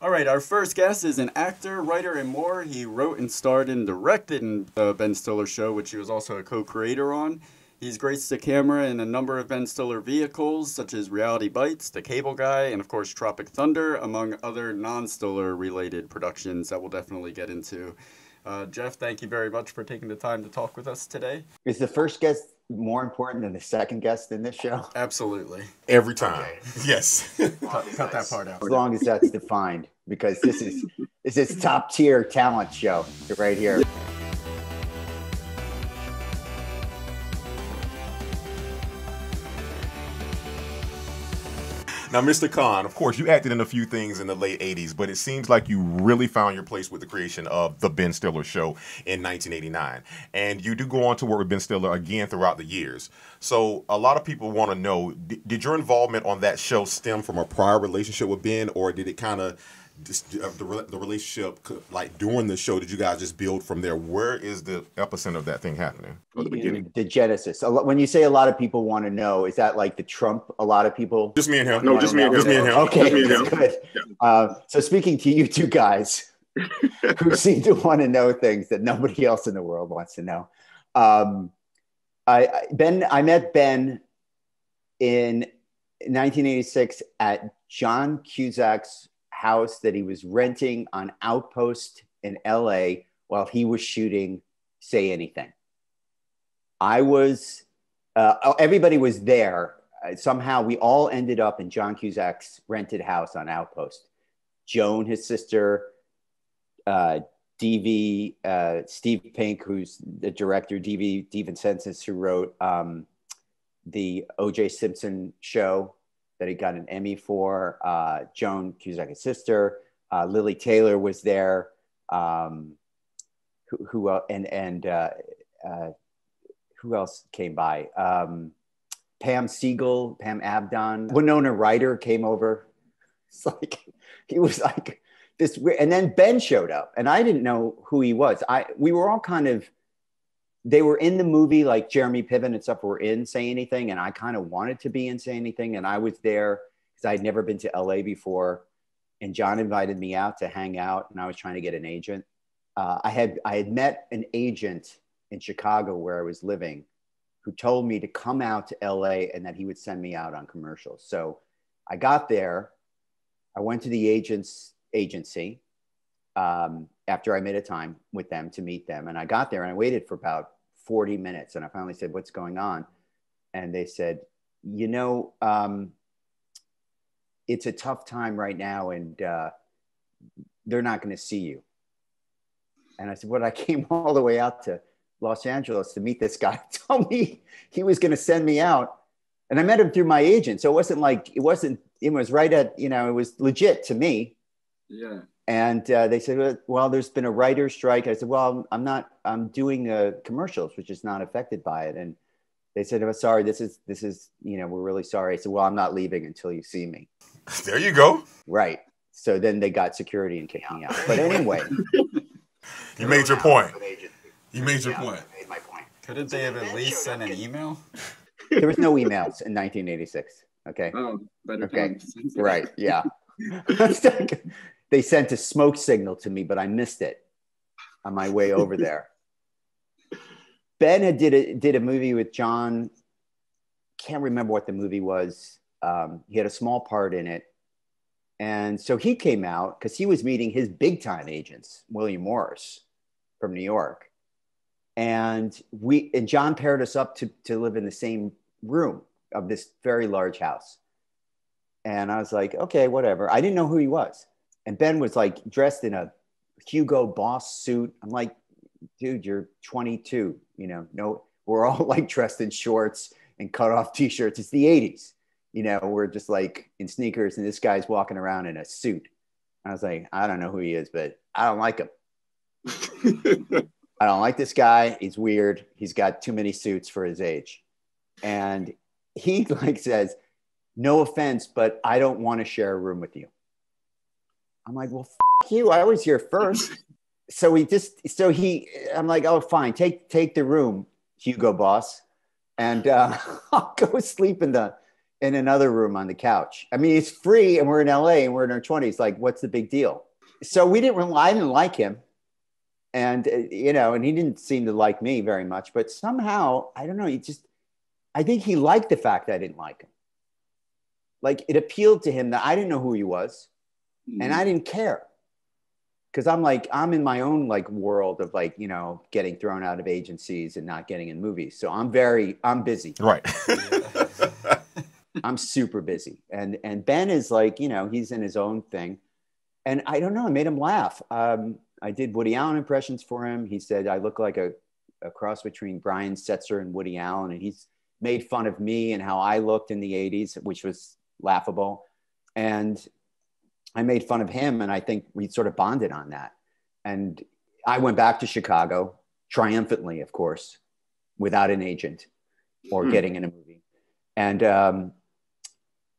All right, our first guest is an actor, writer, and more. He wrote and starred and directed in the Ben Stiller Show, which he was also a co-creator on. He's graced the camera in a number of Ben Stiller vehicles, such as Reality Bites, The Cable Guy, and of course Tropic Thunder, among other non-Stiller related productions that we'll definitely get into. Uh, Jeff, thank you very much for taking the time to talk with us today. Is the first guest more important than the second guest in this show? Absolutely. Every time. Yes. cut, cut that part out. As long as that's defined, because this is this is top tier talent show right here. Now, Mr. Kahn, of course, you acted in a few things in the late 80s, but it seems like you really found your place with the creation of The Ben Stiller Show in 1989. And you do go on to work with Ben Stiller again throughout the years. So, a lot of people want to know did your involvement on that show stem from a prior relationship with Ben, or did it kind of the, the relationship like during the show did you guys just build from there? Where is the epicenter of that thing happening? The beginning. the genesis. When you say a lot of people want to know is that like the trump a lot of people? Just me and him. No just me, just me and him. okay me and him. good. Yeah. uh, so speaking to you two guys who seem to want to know things that nobody else in the world wants to know. Um, I, I ben i met ben in 1986 at john cusack's house that he was renting on Outpost in LA while he was shooting Say Anything. I was, uh, everybody was there. Uh, somehow we all ended up in John Cusack's rented house on Outpost. Joan, his sister, uh, DV, uh, Steve Pink, who's the director, DV, DeVincentis, who wrote um, the OJ Simpson show, that he got an Emmy for. Uh, Joan Cusack's sister, uh, Lili Taylor was there. Um, who, who and and uh, uh, who else came by? Um, Pam Segall, Pam Adlon, Winona Ryder came over. It's like he was like this, and then Ben showed up, and I didn't know who he was. I we were all kind of they were in the movie like Jeremy Piven and stuff were in Say Anything, and I kind of wanted to be in Say Anything, and I was there because I'd never been to LA before, and John invited me out to hang out, and I was trying to get an agent. Uh, I had I had met an agent in Chicago where I was living, who told me to come out to LA and that he would send me out on commercials. So I got there, I went to the agent's agency. Um, after I made a time with them to meet them. And I got there and I waited for about 40 minutes. And I finally said, What's going on? And they said, You know, um, it's a tough time right now and uh, they're not going to see you. And I said, Well, I came all the way out to Los Angeles to meet this guy. Told me he was going to send me out. And I met him through my agent. So it wasn't like, it wasn't, it was right at, you know, it was legit to me. Yeah. And uh, they said, well, there's been a writer's strike. I said, well, I'm not, I'm doing uh, commercials, which is not affected by it. And they said, I'm sorry, this is, this is, you know, we're really sorry. I said, well, I'm not leaving until you see me. There you go. Right. So then they got security and kicked me out. But anyway. you made your point. You made your point. made my point. Couldn't they have at least sent an email? There was no emails in 1986. Okay. Oh, better okay. Right. Yeah they sent a smoke signal to me, but I missed it on my way over there. ben had did a, did a movie with John. Can't remember what the movie was. Um, he had a small part in it. And so he came out because he was meeting his big time agents, William Morris from New York. And we and John paired us up to, to live in the same room of this very large house. And I was like, okay, whatever. I didn't know who he was. And Ben was like dressed in a Hugo Boss suit. I'm like, dude, you're 22. You know, no, we're all like dressed in shorts and cut off t-shirts. It's the 80s. You know, we're just like in sneakers, and this guy's walking around in a suit. I was like, I don't know who he is, but I don't like him. I don't like this guy. He's weird. He's got too many suits for his age. And he like says, no offense, but I don't want to share a room with you. I'm like, well, you. I was here first. so he just, so he, I'm like, oh, fine, take take the room, Hugo Boss, and uh, I'll go sleep in the in another room on the couch. I mean, it's free and we're in LA and we're in our 20s. Like, what's the big deal? So we didn't, really, I didn't like him. And, uh, you know, and he didn't seem to like me very much, but somehow, I don't know, he just, I think he liked the fact that I didn't like him. Like, it appealed to him that I didn't know who he was mm-hmm. and I didn't care. Cause I'm like, I'm in my own like world of like, you know, getting thrown out of agencies and not getting in movies. So I'm very, I'm busy. Right. I'm super busy. And and Ben is like, you know, he's in his own thing. And I don't know, I made him laugh. Um, I did Woody Allen impressions for him. He said I look like a, a cross between Brian Setzer and Woody Allen. And he's made fun of me and how I looked in the 80s, which was laughable. And I made fun of him. And I think we sort of bonded on that. And I went back to Chicago triumphantly, of course, without an agent or hmm. getting in a movie. And um,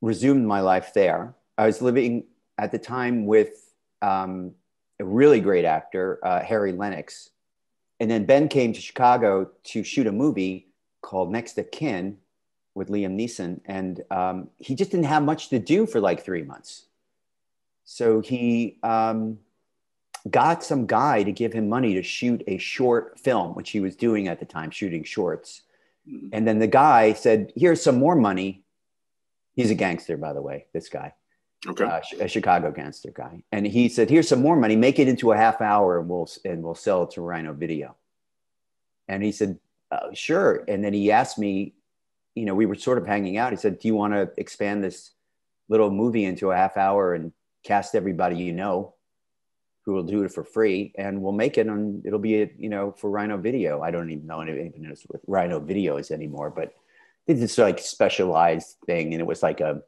resumed my life there. I was living at the time with um, a really great actor, uh, Harry Lennix. And then Ben came to Chicago to shoot a movie called Next of Kin with Liam Neeson. And um, he just didn't have much to do for like three months. So he um, got some guy to give him money to shoot a short film, which he was doing at the time, shooting shorts. Mm-hmm. And then the guy said, Here's some more money He's a gangster, by the way, this guy. Okay. Uh, a Chicago gangster guy. And he said, here's some more money, make it into a half hour and we'll, and we'll sell it to Rhino Video. And he said, uh, sure. And then he asked me, you know, we were sort of hanging out. He said, do you want to expand this little movie into a half hour and cast everybody you know who will do it for free and we'll make it and it'll be, a, you know, for Rhino Video. I don't even know anything knows what Rhino Video is anymore, but did this like specialized thing, and it was like a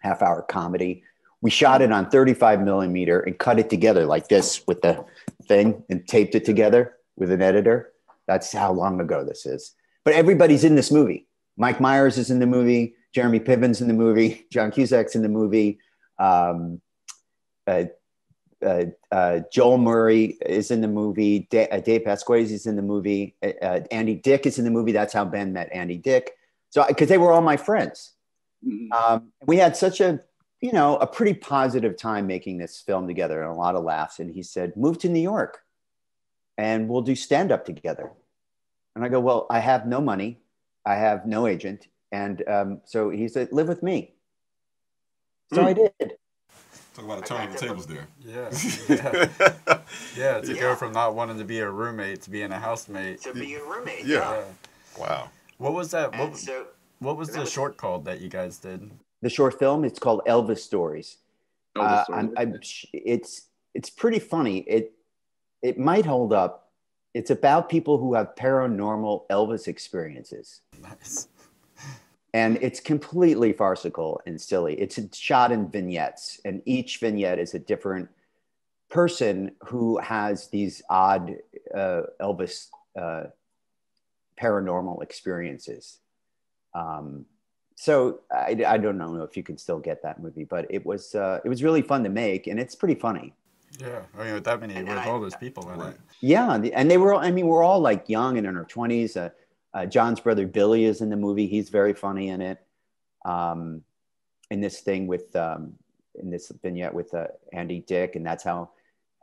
half hour comedy. We shot it on 35 millimeter and cut it together like this with the thing and taped it together with an editor. That's how long ago this is. But everybody's in this movie. Mike Myers is in the movie. Jeremy Piven's in the movie. John Cusack's in the movie. Um, uh, uh, uh, Joel Murray is in the movie. D- uh, Dave Pasquesi is in the movie. Uh, uh, Andy Dick is in the movie. That's how Ben met Andy Dick. So, because they were all my friends. Mm-hmm. Um, we had such a, you know, a pretty positive time making this film together and a lot of laughs. And he said, move to New York and we'll do stand up together. And I go, well, I have no money. I have no agent. And um, so he said, live with me. So mm. I did. Talk about a turn of the tables there. Yeah. Yeah. yeah. To yeah. go from not wanting to be a roommate to being a housemate. To be a roommate. Yeah. yeah. Wow. What was that? What, so, what was the was short called that you guys did? The short film. It's called Elvis Stories. Elvis uh, Stories. I'm, I'm, it's it's pretty funny. It it might hold up. It's about people who have paranormal Elvis experiences. Nice. And it's completely farcical and silly. It's shot in vignettes, and each vignette is a different person who has these odd uh, Elvis uh, paranormal experiences. Um, so I, I don't know if you can still get that movie, but it was uh, it was really fun to make, and it's pretty funny. Yeah, I mean, with that many, with all those people in it. Yeah, and they were. All I mean, we're all like young and in our twenties. Uh, uh, John's brother Billy is in the movie. He's very funny in it. Um, in this thing with um, in this vignette with uh, Andy Dick, and that's how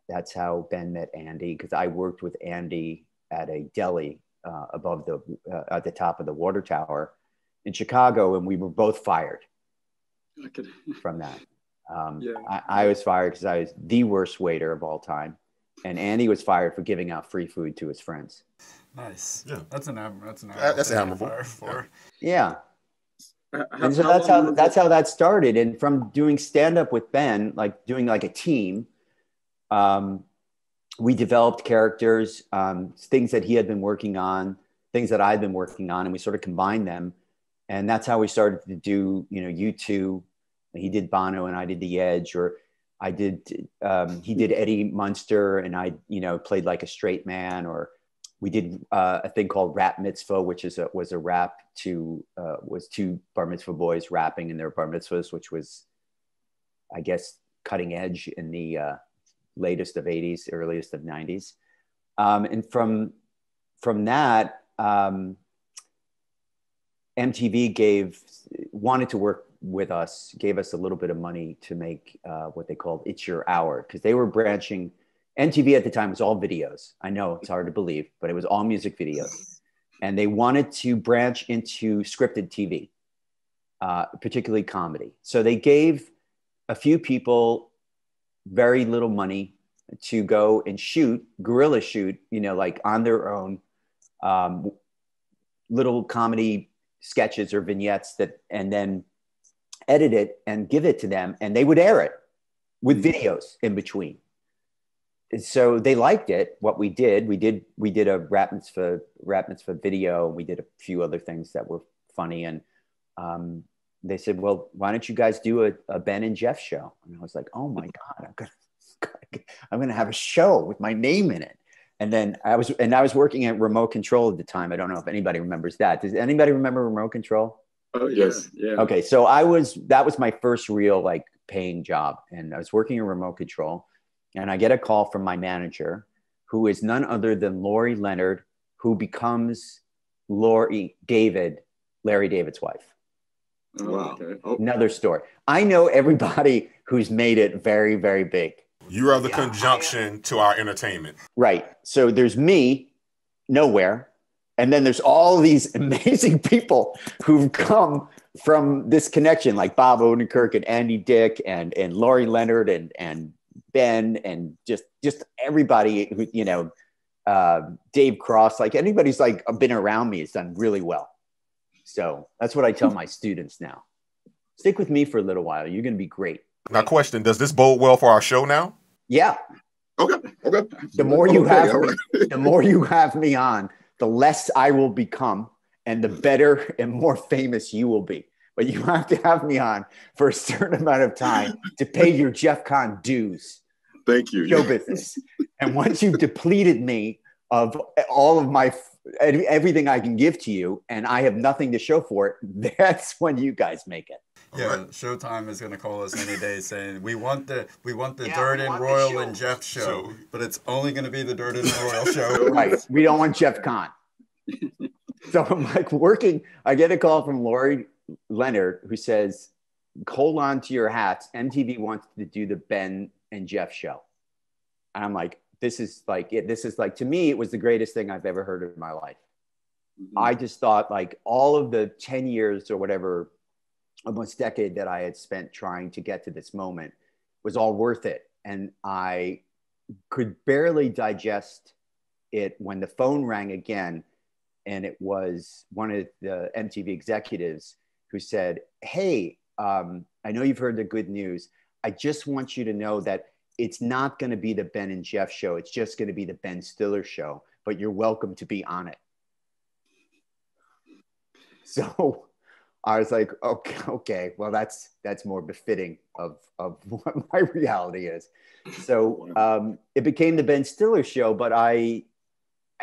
that's how Ben met Andy because I worked with Andy at a deli uh, above the uh, at the top of the water tower in Chicago, and we were both fired could... from that. Um, yeah. I, I, was fired because I was the worst waiter of all time, and Andy was fired for giving out free food to his friends. Nice. Yeah, that's an that's an that's admirable. For. Yeah. Uh, and so that's how that's how that started. And from doing stand up with Ben, like doing like a team, um, we developed characters, um, things that he had been working on, things that I'd been working on, and we sort of combined them. And that's how we started to do, you know, U2. He did Bono and I did The Edge, or I did, um, he did Eddie Munster and I, you know, played like a straight man, or we did uh, a thing called Rap Mitzvah, which is a, was a rap to, uh, was two bar mitzvah boys rapping in their bar mitzvahs, which was, I guess, cutting edge in the, uh, latest of 80s, earliest of 90s. Um, and from, from that, um, MTV gave wanted to work with us, gave us a little bit of money to make uh, what they called "It's Your Hour" because they were branching. MTV at the time was all videos. I know it's hard to believe, but it was all music videos, and they wanted to branch into scripted TV, uh, particularly comedy. So they gave a few people very little money to go and shoot guerrilla shoot, you know, like on their own, um, little comedy sketches or vignettes that, and then edit it and give it to them, and they would air it with videos in between. And so they liked it. What we did, we did, we did a rap mitzvah, rap mitzvah video. We did a few other things that were funny, and um, they said, "Well, why don't you guys do a, a Ben and Jeff show?" And I was like, "Oh my god, I'm gonna, I'm gonna have a show with my name in it." And then I was, and I was working at Remote Control at the time. I don't know if anybody remembers that. Does anybody remember Remote Control? Oh yes, yeah. Okay, so I was that was my first real like paying job, and I was working in Remote Control, and I get a call from my manager, who is none other than Laurie Lennard, who becomes Laurie David, Larry David's wife. Oh, wow. Okay. Oh. Another story. I know everybody who's made it very, very big. You are the yeah, conjunction to our entertainment. Right. So there's me, nowhere. And then there's all these amazing people who've come from this connection, like Bob Odenkirk and Andy Dick and, and Laurie Lennard and, and Ben and just, just everybody who, you know, uh, Dave Cross, like anybody's like been around me has done really well. So that's what I tell my students now. Stick with me for a little while. You're going to be great. Now, question: Does this bode well for our show now? Yeah. Okay. Okay. The more you okay, have, right. the more you have me on, the less I will become, and the better and more famous you will be. But you have to have me on for a certain amount of time to pay your Jeff Kahn dues. Thank you. Show business. and once you've depleted me of all of my everything I can give to you, and I have nothing to show for it, that's when you guys make it. Yeah, Showtime is gonna call us any day saying we want the we want the yeah, Dirt and Royal and Jeff show, so, but it's only gonna be the Dirt and Royal show. Right. We don't want Jeff Kahn. so I'm like working. I get a call from Laurie Lennard who says, "Hold on to your hats. MTV wants to do the Ben and Jeff show." And I'm like, this is like it, this is like to me it was the greatest thing i've ever heard in my life mm-hmm. i just thought like all of the 10 years or whatever almost decade that i had spent trying to get to this moment was all worth it and i could barely digest it when the phone rang again and it was one of the mtv executives who said hey um, i know you've heard the good news i just want you to know that it's not going to be the Ben and Jeff show. It's just going to be the Ben Stiller show, but you're welcome to be on it. So I was like, okay, okay, well, that's that's more befitting of of what my reality is. So um, it became the Ben Stiller show, but I,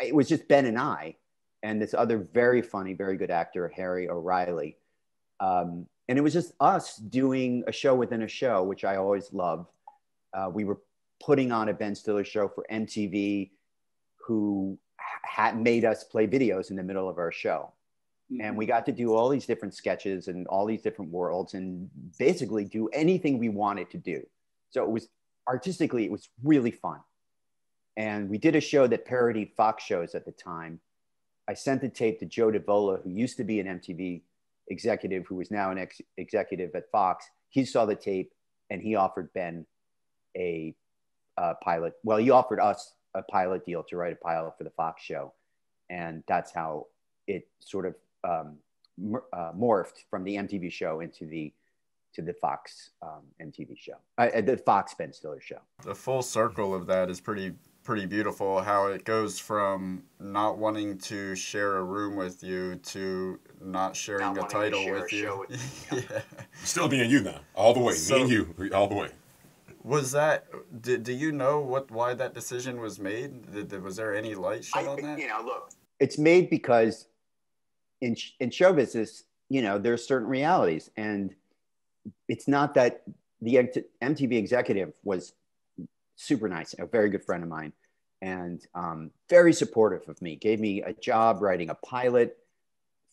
it was just Ben and I, and this other very funny, very good actor, Harry O'Reilly, um, and it was just us doing a show within a show, which I always love uh, we were putting on a Ben Stiller show for MTV, who had made us play videos in the middle of our show. Mm-hmm. And we got to do all these different sketches and all these different worlds and basically do anything we wanted to do. So it was artistically, it was really fun. And we did a show that parodied Fox shows at the time. I sent the tape to Joe Davola, who used to be an MTV executive, who was now an ex- executive at Fox. He saw the tape and he offered Ben a, a pilot. Well, he offered us a pilot deal to write a pilot for the Fox show, and that's how it sort of um, uh, morphed from the MTV show into the to the Fox um, MTV show, uh, the Fox Ben Stiller show. The full circle of that is pretty pretty beautiful. How it goes from not wanting to share a room with you to not sharing not a title with, a you. with you. yeah. Still being you now, all the way. So, Me and you, all the way was that did, do you know what why that decision was made did, was there any light shed I, on that you know look it's made because in in show business you know there's certain realities and it's not that the mtv executive was super nice a very good friend of mine and um, very supportive of me gave me a job writing a pilot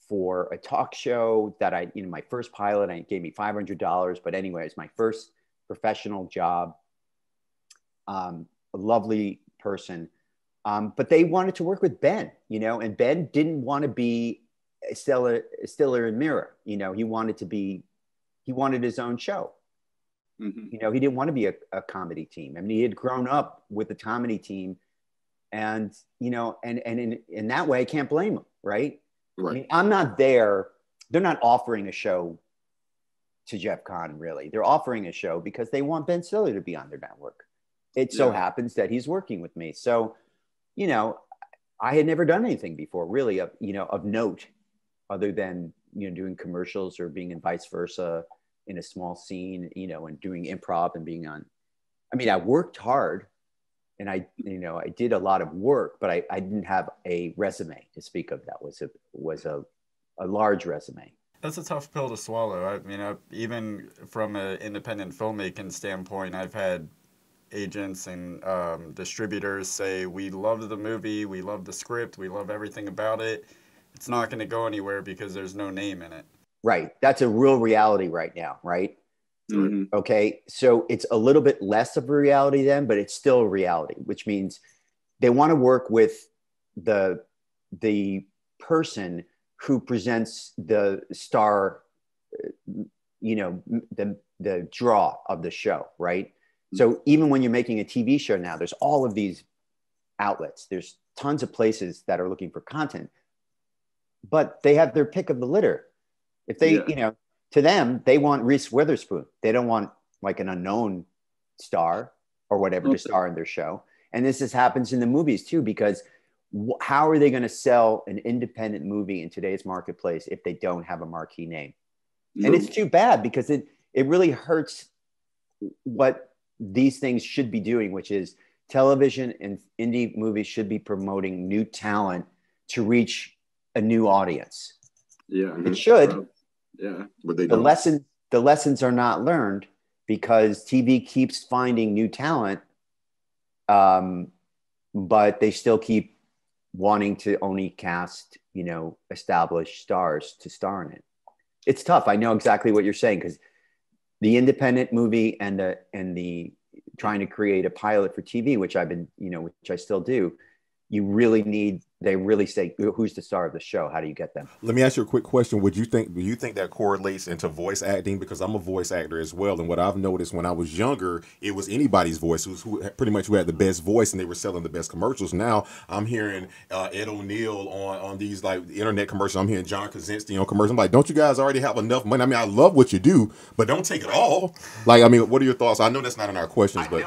for a talk show that I, you know, my first pilot, I gave me $500. But anyway, it's my first professional job. Um, a lovely person. Um, but they wanted to work with Ben, you know, and Ben didn't want to be Stiller, Stiller and Meara. You know, he wanted to be, he wanted his own show. Mhm. You know, he didn't want to be a, a comedy team. I mean, he had grown up with the comedy team, and you know, and and in, in that way, I can't blame him, right? Right. I mean, I'm not there. They're not offering a show to Jeff Kahn, really. They're offering a show because they want Ben Stiller to be on their network. It so happens that he's working with me. So, you know, I had never done anything before, really, of you know, of note, other than you know, doing commercials or being in vice versa in a small scene, you know, and doing improv and being on. I mean, I worked hard and I, you know, I did a lot of work, but I, I didn't have a resume to speak of. That was a was a, a large resume. That's a tough pill to swallow. I mean, I, even from an independent filmmaking standpoint, I've had agents and um, distributors say, "We love the movie, we love the script, we love everything about it. It's not going to go anywhere because there's no name in it." Right. That's a real reality right now, right? Mhm. Okay. So it's a little bit less of a reality then, but it's still a reality, which means they want to work with the the person who presents the star, you know, the the draw of the show, right? So even when you're making a TV show now, there's all of these outlets. There's tons of places that are looking for content, but they have their pick of the litter. If they, Yeah. you know, to them, they want Reese Witherspoon. They don't want like an unknown star or whatever to star in their show. And this is, happens in the movies too, because wh- how are they going to sell an independent movie in today's marketplace if they don't have a marquee name? And it's too bad because it it really hurts what these things should be doing, which is television and indie movies should be promoting new talent to reach a new audience. yeah. It should. Yeah. But they The don't. lesson the lessons are not learned because TV keeps finding new talent, um, but they still keep wanting to only cast you know established stars to star in it. It's tough. I know exactly what you're saying because the independent movie and the and the trying to create a pilot for TV, which I've been you know which I still do. You really need. They really say who's the star of the show. How do you get them? Let me ask you a quick question. Would you think do you think that correlates into voice acting? Because I'm a voice actor as well, and what I've noticed when I was younger, it was anybody's voice who's who pretty much who had the best voice, and they were selling the best commercials. Now I'm hearing uh, Ed O'Neill on on these like internet commercials. I'm hearing John Krasinski on commercials. I'm like, don't you guys already have enough money? I mean, I love what you do, but don't take it all. Like, I mean, what are your thoughts? I know that's not in our questions, but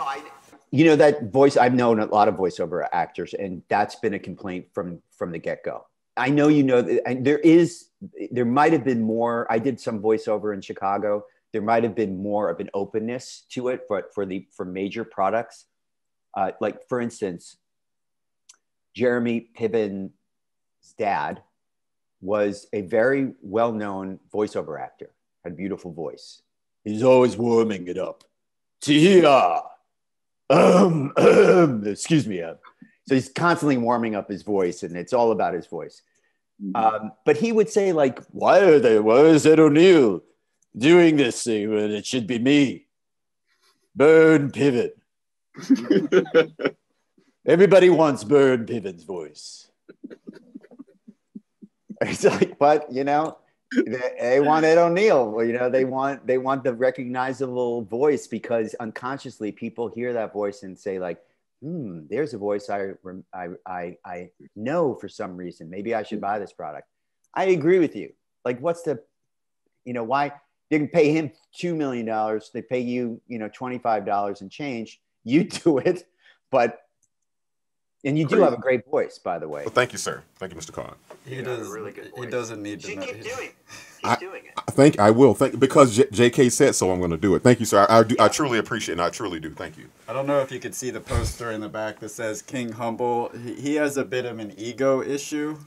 you know that voice i've known a lot of voiceover actors and that's been a complaint from from the get-go. I know you know that- and there is there might have been more i did some voiceover in chicago. There might have been more of an openness to it but for the for major products. Uh, like for instance jeremy piven's dad was a very well-known voiceover actor had a beautiful voice. He's always warming it up. Tia um, um, excuse me. Uh, so he's constantly warming up his voice, and it's all about his voice. Um, but he would say, like, "Why are they? Why is Ed O'Neill doing this thing when it should be me?" Byrne Piven. Everybody wants Byrne Piven's voice. It's like, but you know, they, they want Ed O'Neill. You know, they want they want the recognizable voice because unconsciously people hear that voice and say like, "Hmm, there's a voice I I I I know for some reason. Maybe I should buy this product." I agree with you. Like, what's the, you know, why they can pay him two million dollars? They pay you, you know, twenty five dollars and change. You do it, but. And you do have a great voice, by the way. well, thank you, sir. Thank you, Mr. Kahn. He does. really good voice. he doesn't need to know. it. He's I- doing it. I think I will. Thank because J- J.K. said so. I'm going to do it. Thank you, sir. I, I do. I truly appreciate it. and I truly do. Thank you. I don't know if you could see the poster in the back that says King Humble. He, he has a bit of an ego issue.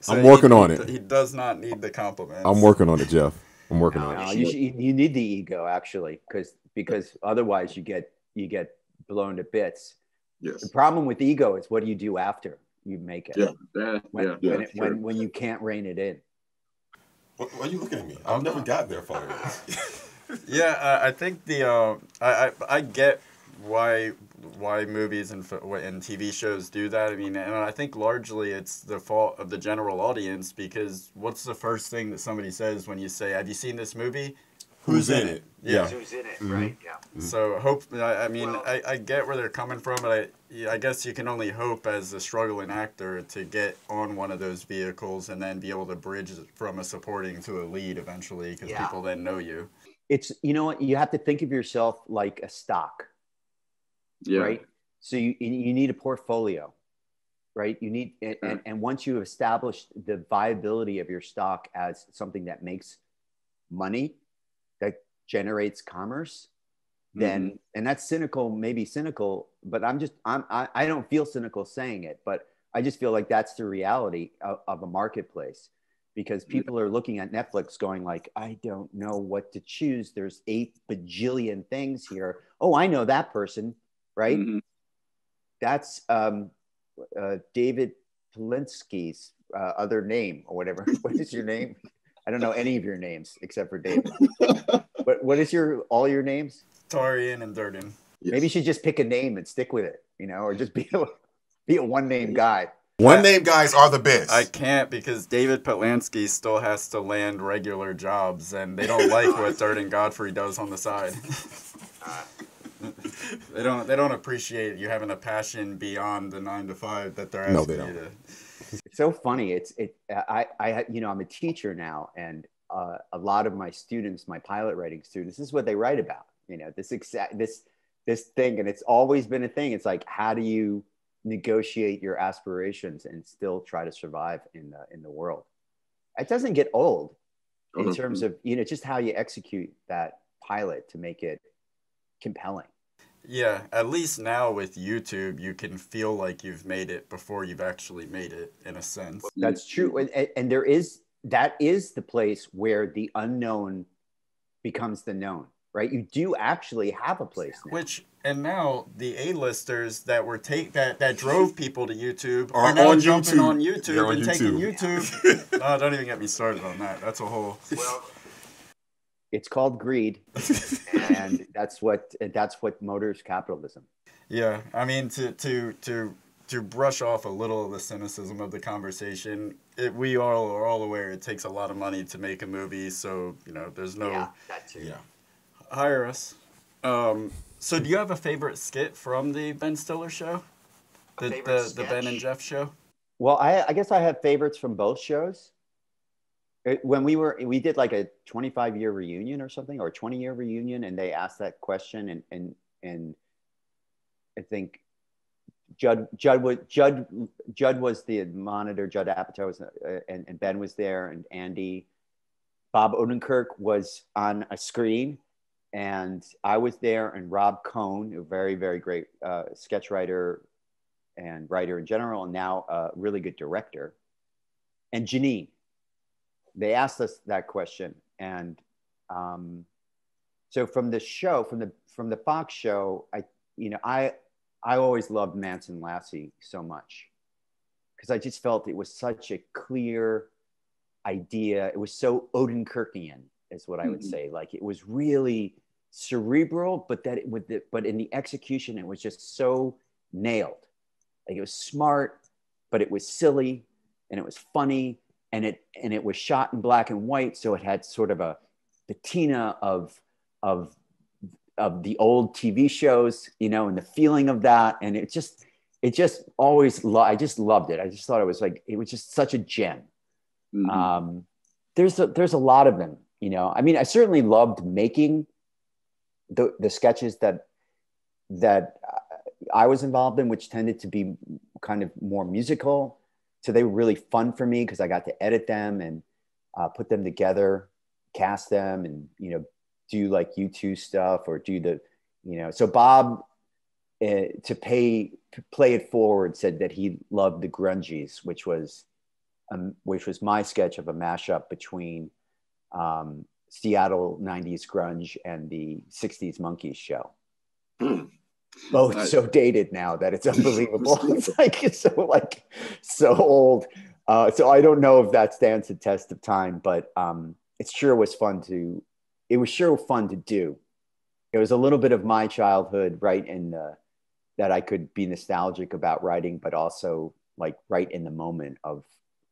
So I'm working he- on it. He does not need the compliments. I'm working on it, Jeff. I'm working on No, it. you, should, you need the ego actually, because because otherwise you get you get blown to bits. The problem with ego is what do you do after you make it? Yeah. Yeah. When, yeah. when, it, sure. when when you can't rein it in. Why why are you looking at me? I've never got there far. Yeah, I, I think the uh, I, I I get why why movies and and TV shows do that. I mean, and I think largely it's the fault of the general audience because what's the first thing that somebody says when you say, "Have you seen this movie?" Who's in it? Yeah. Who's in it, Mhm. right? Yeah. So hope I, I mean Well- I, I get where they're coming from, but I I guess you can only hope as a struggling actor to get on one of those vehicles and then be able to bridge from a supporting to a lead eventually because Yeah. people then know you. It's you know what you have to think of yourself like a stock, Yeah. right? So you you need a portfolio, right? You need and, and, and once you have established the viability of your stock as something that makes money, that generates commerce, then and that's cynical, maybe cynical, but I'm just I'm I, I don't feel cynical saying it, but I just feel like that's the reality of, of a marketplace because people are looking at Netflix going like, I don't know what to choose. There's eight bajillion things here. Oh, I know that person, right? Mhm. That's um, uh, David Polinsky's uh, other name or whatever. what is your name? I don't know any of your names except for David. But what is your all your names? Tarian and Durden. Yes. Maybe you should just pick a name and stick with it, you know, or just be a, be a one name guy. One name guys are the best. I can't because David Petlansky still has to land regular jobs, and they don't like what Durden Godfrey does on the side. they don't. They don't appreciate you having a passion beyond the nine to five that they're No, asking they you don't. to. It's so funny. It's it. I I you know I'm a teacher now, and uh, a lot of my students, my pilot writing students, this is what they write about. You know, this exact this this thing, and it's always been a thing. It's like how do you negotiate your aspirations and still try to survive in the in the world? It doesn't get old in Uh-huh. terms of you know just how you execute that pilot to make it compelling. Yeah, at least now with YouTube, you can feel like you've made it before you've actually made it, in a sense. That's true, and, and- and there is that is the place where the unknown becomes the known, right? You do actually have a place now. Which and now the A-listers that were take that that drove people to YouTube Are are, now on jumping YouTube. on YouTube They're on and taking YouTube. YouTube. oh, don't even get me started on that. That's a whole. Well, It's called greed, and that's what that's what motors capitalism. Yeah, I mean to to to to brush off a little of the cynicism of the conversation. It, we all are all aware it takes a lot of money to make a movie, so you know there's no that too. yeah. hire us. Um, so do you have a favorite skit from the Ben Stiller show? The the, the Ben and? Jeff show. Well, I, I guess I have favorites from both shows. It- when we were we did like a 25 year reunion or something or a 20 year reunion and they asked that question and and and I think Judd Judd was Judd Judd was the monitor Judd Apatow was uh, and, and Ben was there and Andy Bob Odenkirk was on a screen and I was there and Rob Cohen a very very great uh, sketch writer and writer in general, and now a really good director. And Janeane, they asked us that question, and um, so from the show, from the from the Fox show, I you know I I always loved Manson Lassie so much because I just felt it was such a clear idea. It was so Odenkirkian, is what I would Mhm. say. Like it was really cerebral, but that it, with the, but in the execution, it was just so nailed. Like it was smart, but it was silly and it was funny and it and it was shot in black and white, so it had sort of a patina of of of the old TV shows, you know, and the feeling of that, and it just it just always lo- I just loved it. I just thought it was like it was just such a gem. Mhm. Um, there's a, there's a lot of them, you know. I mean, I certainly loved making the the sketches that that I was involved in, which tended to be kind of more musical. So they were really fun for me because I got to edit them and uh, put them together, cast them, and you know, do like U2 stuff or do the, you know. So Bob, uh, to pay play it forward, said that he loved the Grungies, which was, um, which was my sketch of a mashup between um, Seattle '90s grunge and the '60s Monkees show Hmm. both Nice. so dated now that it's unbelievable. it's like it's so like so old. Uh, so I don't know if that stands the test of time, but um, it sure was fun to. It was sure fun to do. It was a little bit of my childhood, right? In the, that I could be nostalgic about writing, but also like right in the moment of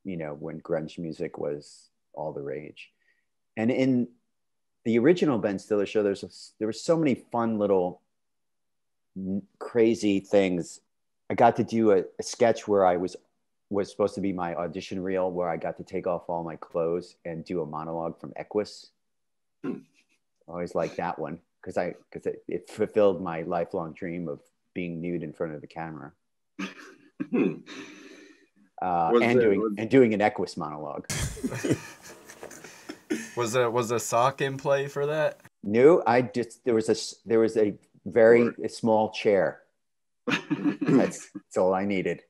you know when grunge music was all the rage. And in the original Ben Stiller show, there's a, there were so many fun little crazy things. I got to do a, a sketch where I was was supposed to be my audition reel where I got to take off all my clothes and do a monologue from Equus. I always liked that one because I because it, it, fulfilled my lifelong dream of being nude in front of the camera. Uh, and doing was... and doing an Equus monologue. was a was a sock in play for that? No, I just there was a there was a very a small chair. that's, that's all I needed.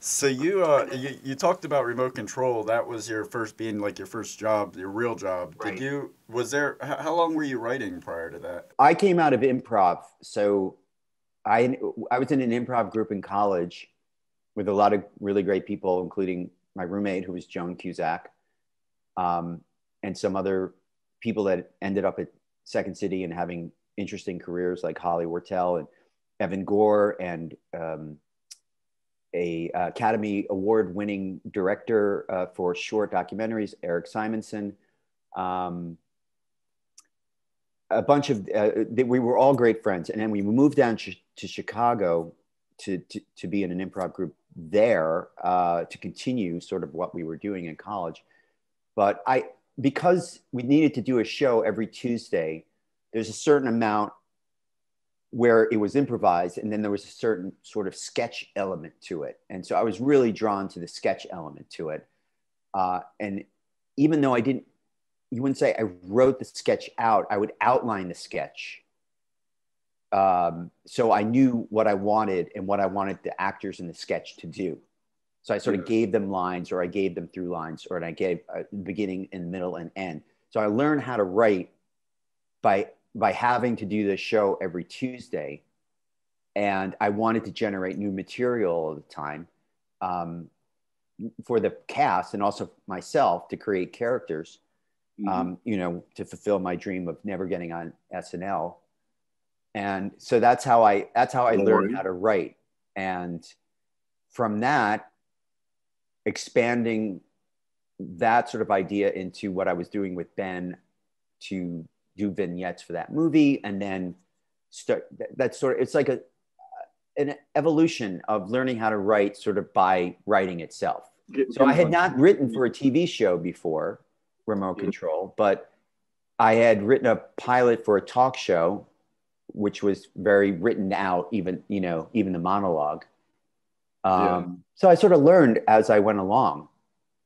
So you, uh, you you talked about remote control. That was your first being like your first job, your real job. Right. Did you? Was there? How long were you writing prior to that? I came out of improv, so I I was in an improv group in college with a lot of really great people, including my roommate who was Joan Cusack, um, and some other people that ended up at Second City and having interesting careers like Holly Wortell and Evan Gore and um, a uh, Academy Award winning director uh, for short documentaries, Eric Simonson. Um, a bunch of, uh, we were all great friends. And then we moved down ch- to Chicago to, to, to, be in an improv group there uh, to continue sort of what we were doing in college. But I, because we needed to do a show every Tuesday, there's a certain amount where it was improvised and then there was a certain sort of sketch element to it. And so i was really drawn to the sketch element to it. Uh, and even though i didn't you wouldn't say i wrote the sketch out i would outline the sketch. Um, so i knew what i wanted and what i wanted the actors in the sketch to do. So i sort of gave them lines or i gave them through lines or i gave a beginning and middle and end. So i learned how to write by by having to do this show every Tuesday, and I wanted to generate new material all the time um, for the cast and also myself to create characters. Mm-hmm. Um, you know, to fulfill my dream of never getting on SNL, and so that's how I that's how I learned how to write, and from that, expanding that sort of idea into what I was doing with Ben to do vignettes for that movie and then start that's sort of it's like a an evolution of learning how to write sort of by writing itself. So i had not written for a tv show before remote control but i had written a pilot for a talk show which was very written out even you know even the monologue. Um, yeah. so i sort of learned as i went along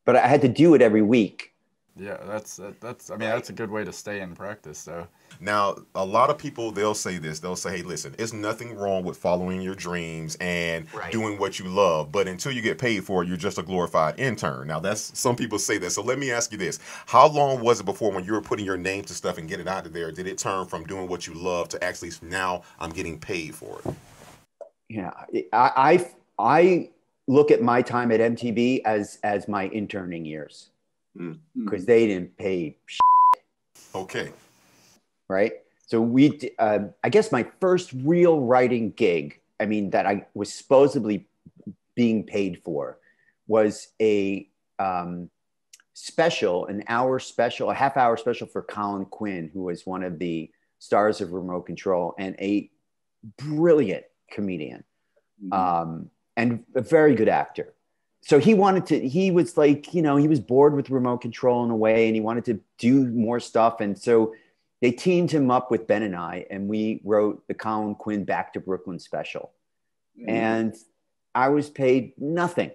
but i had to do it every week yeah, that's that's. I mean, that's a good way to stay in practice. So now, a lot of people they'll say this. They'll say, "Hey, listen, it's nothing wrong with following your dreams and right. doing what you love, but until you get paid for it, you're just a glorified intern." Now, that's some people say that. So let me ask you this: How long was it before when you were putting your name to stuff and get it out of there? Did it turn from doing what you love to actually now I'm getting paid for it? Yeah, I I, I look at my time at MTV as as my interning years because mm-hmm. they didn't pay. Shit. Okay. Right. So we, uh, I guess my first real writing gig, I mean, that I was supposedly being paid for, was a um, special, an hour special, a half hour special for Colin Quinn, who was one of the stars of Remote Control and a brilliant comedian mm-hmm. um, and a very good actor so he wanted to he was like you know he was bored with remote control in a way and he wanted to do more stuff. And so they teamed him up with ben and i and we wrote the colin quinn back to brooklyn special. Mm-hmm. and i was paid nothing.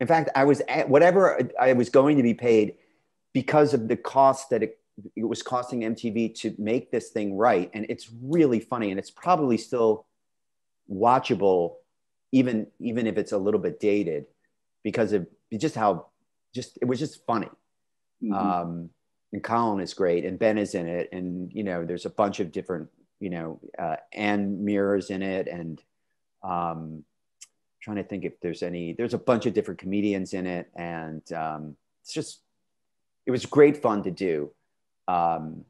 In fact i was at whatever i was going to be paid because of the cost that it, it was costing mtv to make this thing right. And it's really funny and it's probably still watchable even even if it's a little bit dated because of just how just it was just funny mm-hmm. um and colin is great and ben is in it and you know there's a bunch of different you know uh, Anne Meara in it and um trying to think if there's any. There's a bunch of different comedians in it, and um, it's just it was great fun to do. Um,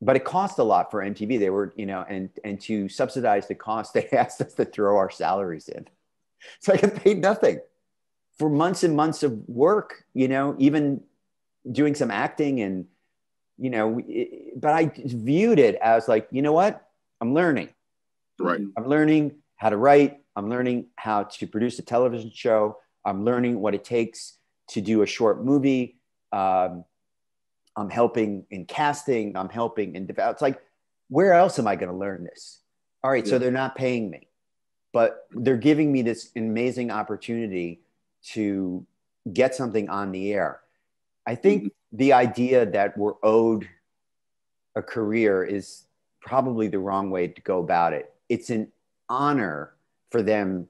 but it cost a lot for MTV. They were, you know, and and to subsidize the cost, they asked us to throw our salaries in. So I got paid nothing for months and months of work, you know, even doing some acting and, you know, it, but I viewed it as like, you know what? I'm learning. Right. I'm learning how to write. I'm learning how to produce a television show. I'm learning what it takes to do a short movie. Um, I'm helping in casting. I'm helping in develop. It's like, where else am I going to learn this? All right, so they're not paying me, but they're giving me this amazing opportunity to get something on the air. I think mm-hmm. the idea that we're owed a career is probably the wrong way to go about it. It's an honor for them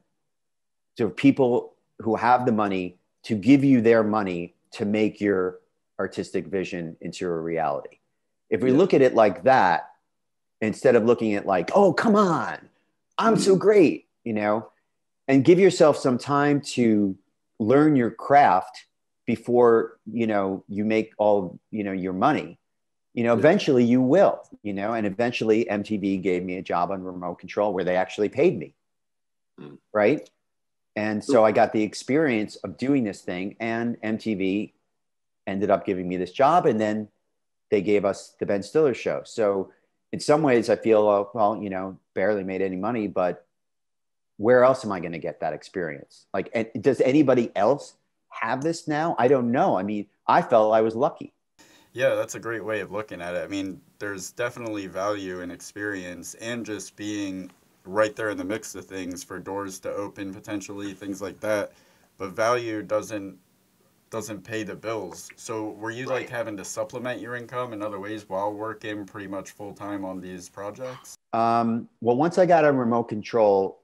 to people who have the money to give you their money to make your artistic vision into a reality. If we Yeah. look at it like that, instead of looking at like, oh, come on, I'm so great, you know, and give yourself some time to learn your craft before, you know, you make all, you know, your money. You know, Yeah. eventually you will, you know, and eventually MTV gave me a job on remote control where they actually paid me. Mm. Right. And so I got the experience of doing this thing, and MTV ended up giving me this job. And then they gave us the Ben Stiller show. So in some ways, I feel, uh, well, you know, barely made any money, but where else am I going to get that experience? Like, and does anybody else have this now? I don't know. I mean, I felt I was lucky. Yeah, that's a great way of looking at it. I mean, there's definitely value in experience and just being right there in the mix of things for doors to open potentially, things like that. But value doesn't doesn't pay the bills. So were you like having to supplement your income in other ways while working pretty much full time on these projects? Um, well, once I got on remote control,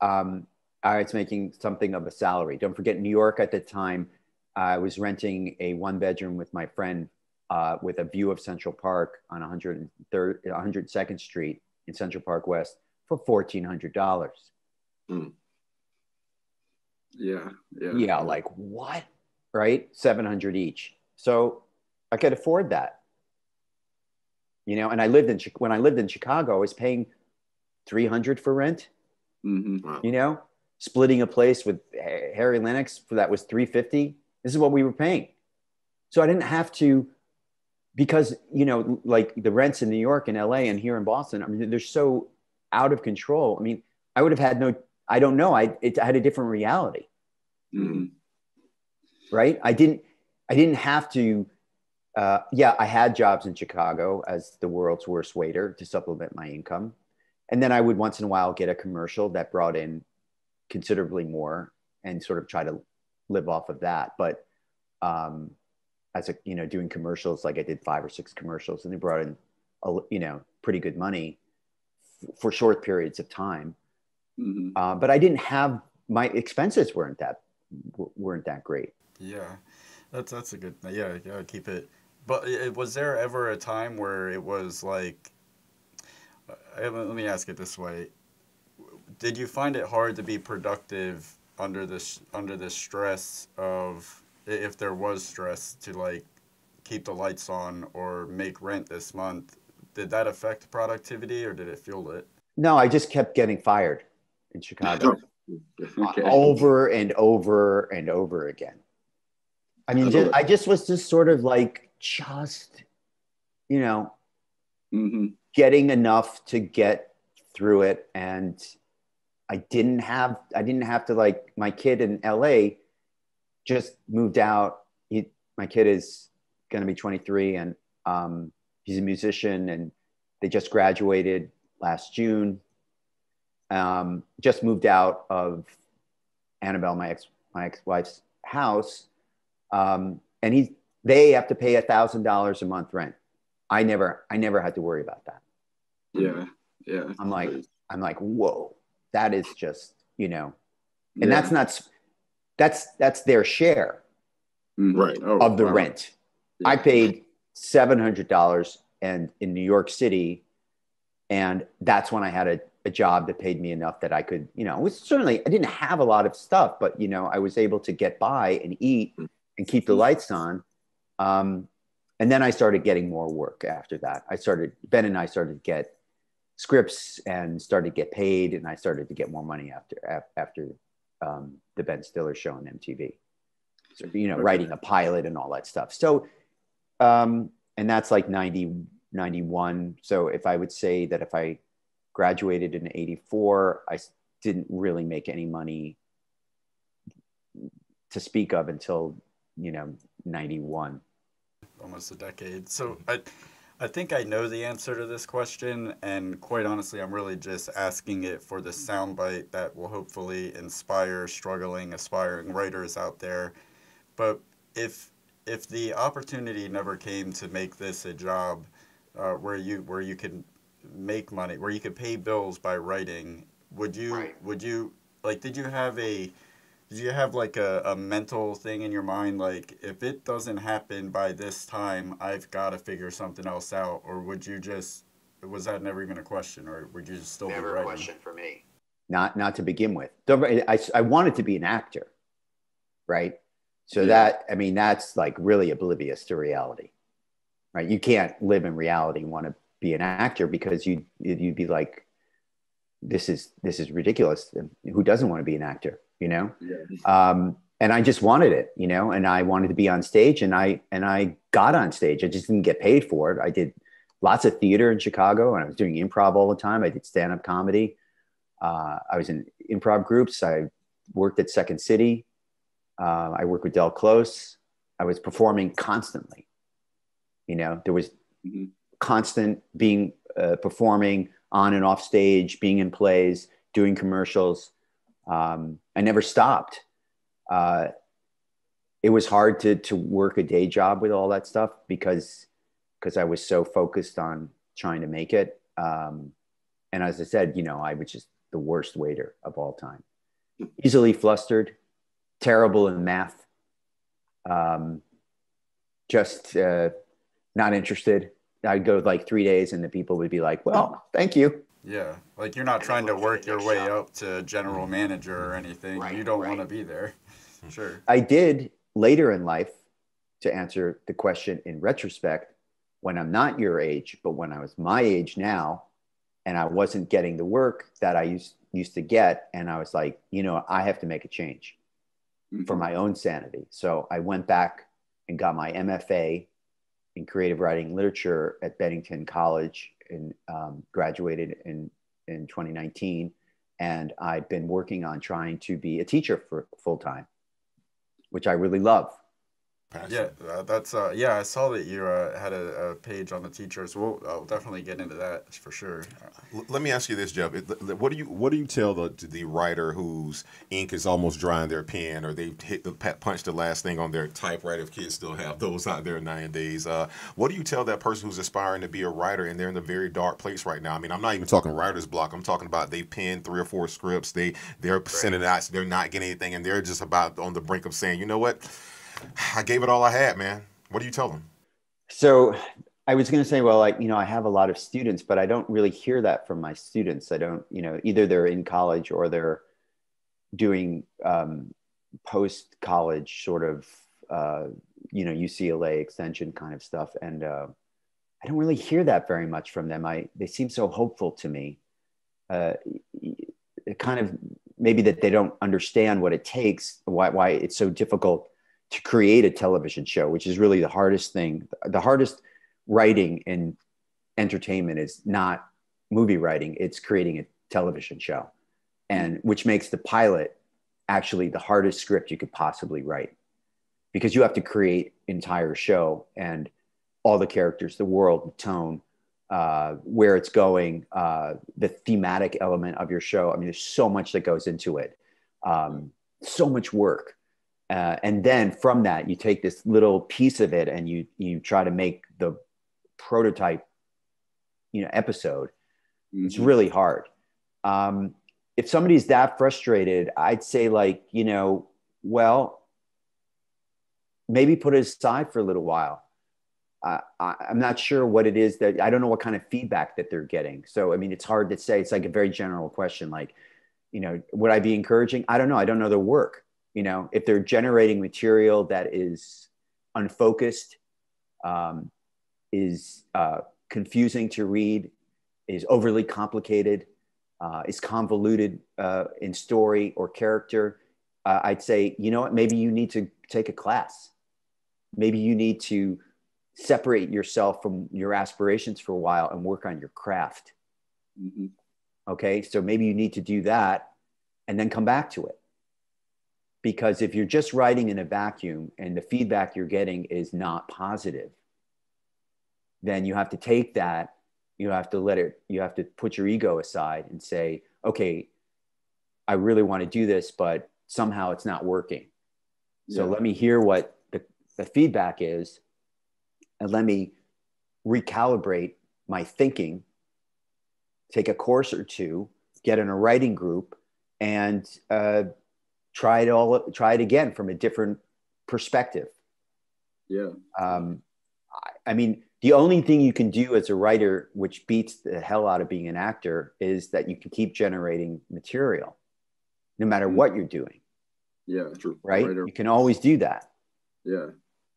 um, I was making something of a salary. Don't forget, New York at the time, I was renting a one bedroom with my friend uh, with a view of Central Park on 103rd, 102nd Street in Central Park West for $1,400. Yeah. Yeah. Yeah, like what? Right? 700 each. So I could afford that. You know, and I lived in when I lived in Chicago, I was paying 300 for rent, hmm you know, splitting a place with Harry Lennix for that was 350. This is what we were paying. So I didn't have to because, you know, like the rents in New York and LA and here in Boston, I mean, they're so out of control. I mean, I would have had no I don't know. I it I had a different reality hmm right? I didn't i didn't have to uh, yeah i had jobs in chicago as the world's worst waiter to supplement my income. And then i would once in a while get a commercial that brought in considerably more and sort of try to live off of that. But um, as a you know doing commercials like i did five or six commercials and they brought in a, you know pretty good money f- for short periods of time. Hmm uh, but i didn't have my expenses weren't that weren't that great Yeah, that's that's a good. Yeah, yeah, keep it. But i- was there ever a time where it was like? uh, Let me ask it this way: Did you find it hard to be productive under this under the stress of if there was stress to like keep the lights on or make rent this month? Did that affect productivity or did it fuel it? No, I just kept getting fired in Chicago Okay. over and over and over again. I mean, I just, I just was just sort of like, just, you know, hmm getting enough to get through it. And I didn't have, I didn't have to like, my kid in LA just moved out. He, my kid is going to be 23 and um, he's a musician and they just graduated last June. Um, just moved out of Annabelle, my ex, my ex-wife's house. Um, and he, they have to pay a thousand dollars a month rent. I never, I never had to worry about that. Yeah. Yeah. I'm like, I'm like, whoa, that is just, you know, and Yeah. that's not that's that's their share Mhm. Right. Oh, of the wow. rent. Yeah. I paid seven hundred dollars and in New York City, and that's when I had to a job that paid me enough that I could, you know, was certainly I didn't have a lot of stuff, but you know, I was able to get by and eat and keep the lights on. Um, and then I started getting more work after that. I started Ben and I started to get scripts and started to get paid, and I started to get more money after after um, the Ben Stiller show on MTV. So, you know, Okay. writing a pilot and all that stuff. So, um, and that's like 90, 91. So if I would say that if I graduated in 84, I didn't really make any money to speak of until, you know, 91. almost a decade. So I, I think I know the answer to this question, and quite honestly, I'm really just asking it for the soundbite that will hopefully inspire struggling, aspiring writers out there. But if if the opportunity never came to make this a job, uh, where you where you could make money, where you could pay bills by writing, would you Right. would you like? Did you have a did you have like a, a mental thing in your mind like if it doesn't happen by this time i've got to figure something else out or would you just was that never even a question or would you just still be writing for me. Not not to begin with. I, I wanted to be an actor, right? So Yeah. that I mean that's like really oblivious to reality, right? You can't live in reality and want to be an actor because you you'd be like, this is this is ridiculous. Who doesn't want to be an actor? You know? Yeah. um, and I just wanted it, you know, and I wanted to be on stage, and I and I got on stage. I just didn't get paid for it. I did lots of theater in Chicago, and I was doing improv all the time. I did stand up comedy. Uh, I was in improv groups. I worked at Second City. Uh, I worked with Del Close. I was performing constantly. You know, there was Mhm. constant being uh, performing on and off stage, being in plays, doing commercials. Um, I never stopped. Uh, it was hard to to work a day job with all that stuff because because I was so focused on trying to make it. Um, and as I said, you know, I was just the worst waiter of all time, easily flustered, terrible in math, um, just uh, not interested. I'd go like three days, and the people would be like, "Well, thank you." Yeah like you're not And trying to work your way job. up to general manager or anything Right, you don't right. want to be there sure I did later in life to answer the question in retrospect when I'm not your age, but when I was my age now and I wasn't getting the work that I used used to get and I was like, you know, I have to make a change for my own sanity. So I went back and got my MFA in creative writing literature at Bennington College and um, graduated in, in 2019. And I've been working on trying to be a teacher for full time, which I really love. Yeah uh, that's uh yeah i saw that you uh, had a, a page on the teachers we'll i'll definitely get into that for sure L- Let me ask you this, Jeff. What do you what do you tell the the writer whose ink is almost dry in their pen, or they've hit the pa- punch the last thing on their typewriter? If kids still have those out there nowadays, uh, what do you tell that person who's aspiring to be a writer and they're in a very dark place right now? I mean, I'm not even talking writer's block. I'm talking about they penned three or four scripts. They they're sending out. They're not getting anything, and they're just about on the brink of saying, you know what, I gave it all I had, man. What do you tell them? So I was going to say, well, like, you know, I have a lot of students, but I don't really hear that from my students. I don't, you know, either they're in college or they're doing um, post college sort of, uh, you know, UCLA extension kind of stuff. And uh, I don't really hear that very much from them. I, they seem so hopeful to me. Uh, kind of maybe that they don't understand what it takes, why, why it's so difficult to create a television show, which is really the hardest thing. The hardest writing in entertainment is not movie writing, it's creating a television show. And which makes the pilot actually the hardest script you could possibly write because you have to create entire show and all the characters, the world, the tone, uh, where it's going, uh, the thematic element of your show. I mean, there's so much that goes into it, um, so much work. Uh, and then from that, you take this little piece of it and you you try to make the prototype, you know, episode. It's Mhm. really hard. Um, if somebody's that frustrated, I'd say like, you know, well, maybe put it aside for a little while. I, I, I'm not sure what it is that I don't know what kind of feedback that they're getting. So, I mean, it's hard to say. It's like a very general question. Like, you know, would I be encouraging? I don't know. I don't know their work. You know, if they're generating material that is unfocused, um, is uh, confusing to read, is overly complicated, uh, is convoluted uh, in story or character, uh, I'd say, you know what, maybe you need to take a class. Maybe you need to separate yourself from your aspirations for a while and work on your craft. Mm-hmm. Okay. So maybe you need to do that and then come back to it. Because if you're just writing in a vacuum and the feedback you're getting is not positive, then you have to take that, you have to let it, you have to put your ego aside and say, okay, I really want to do this, but somehow it's not working. So Yeah. let me hear what the, the feedback is and let me recalibrate my thinking, take a course or two, get in a writing group, and uh, try it all. Try it again from a different perspective. Yeah. Um, I, I mean, the only thing you can do as a writer, which beats the hell out of being an actor, is that you can keep generating material, no matter what you're doing. Yeah. True. Right? Writer. You can always do that. Yeah.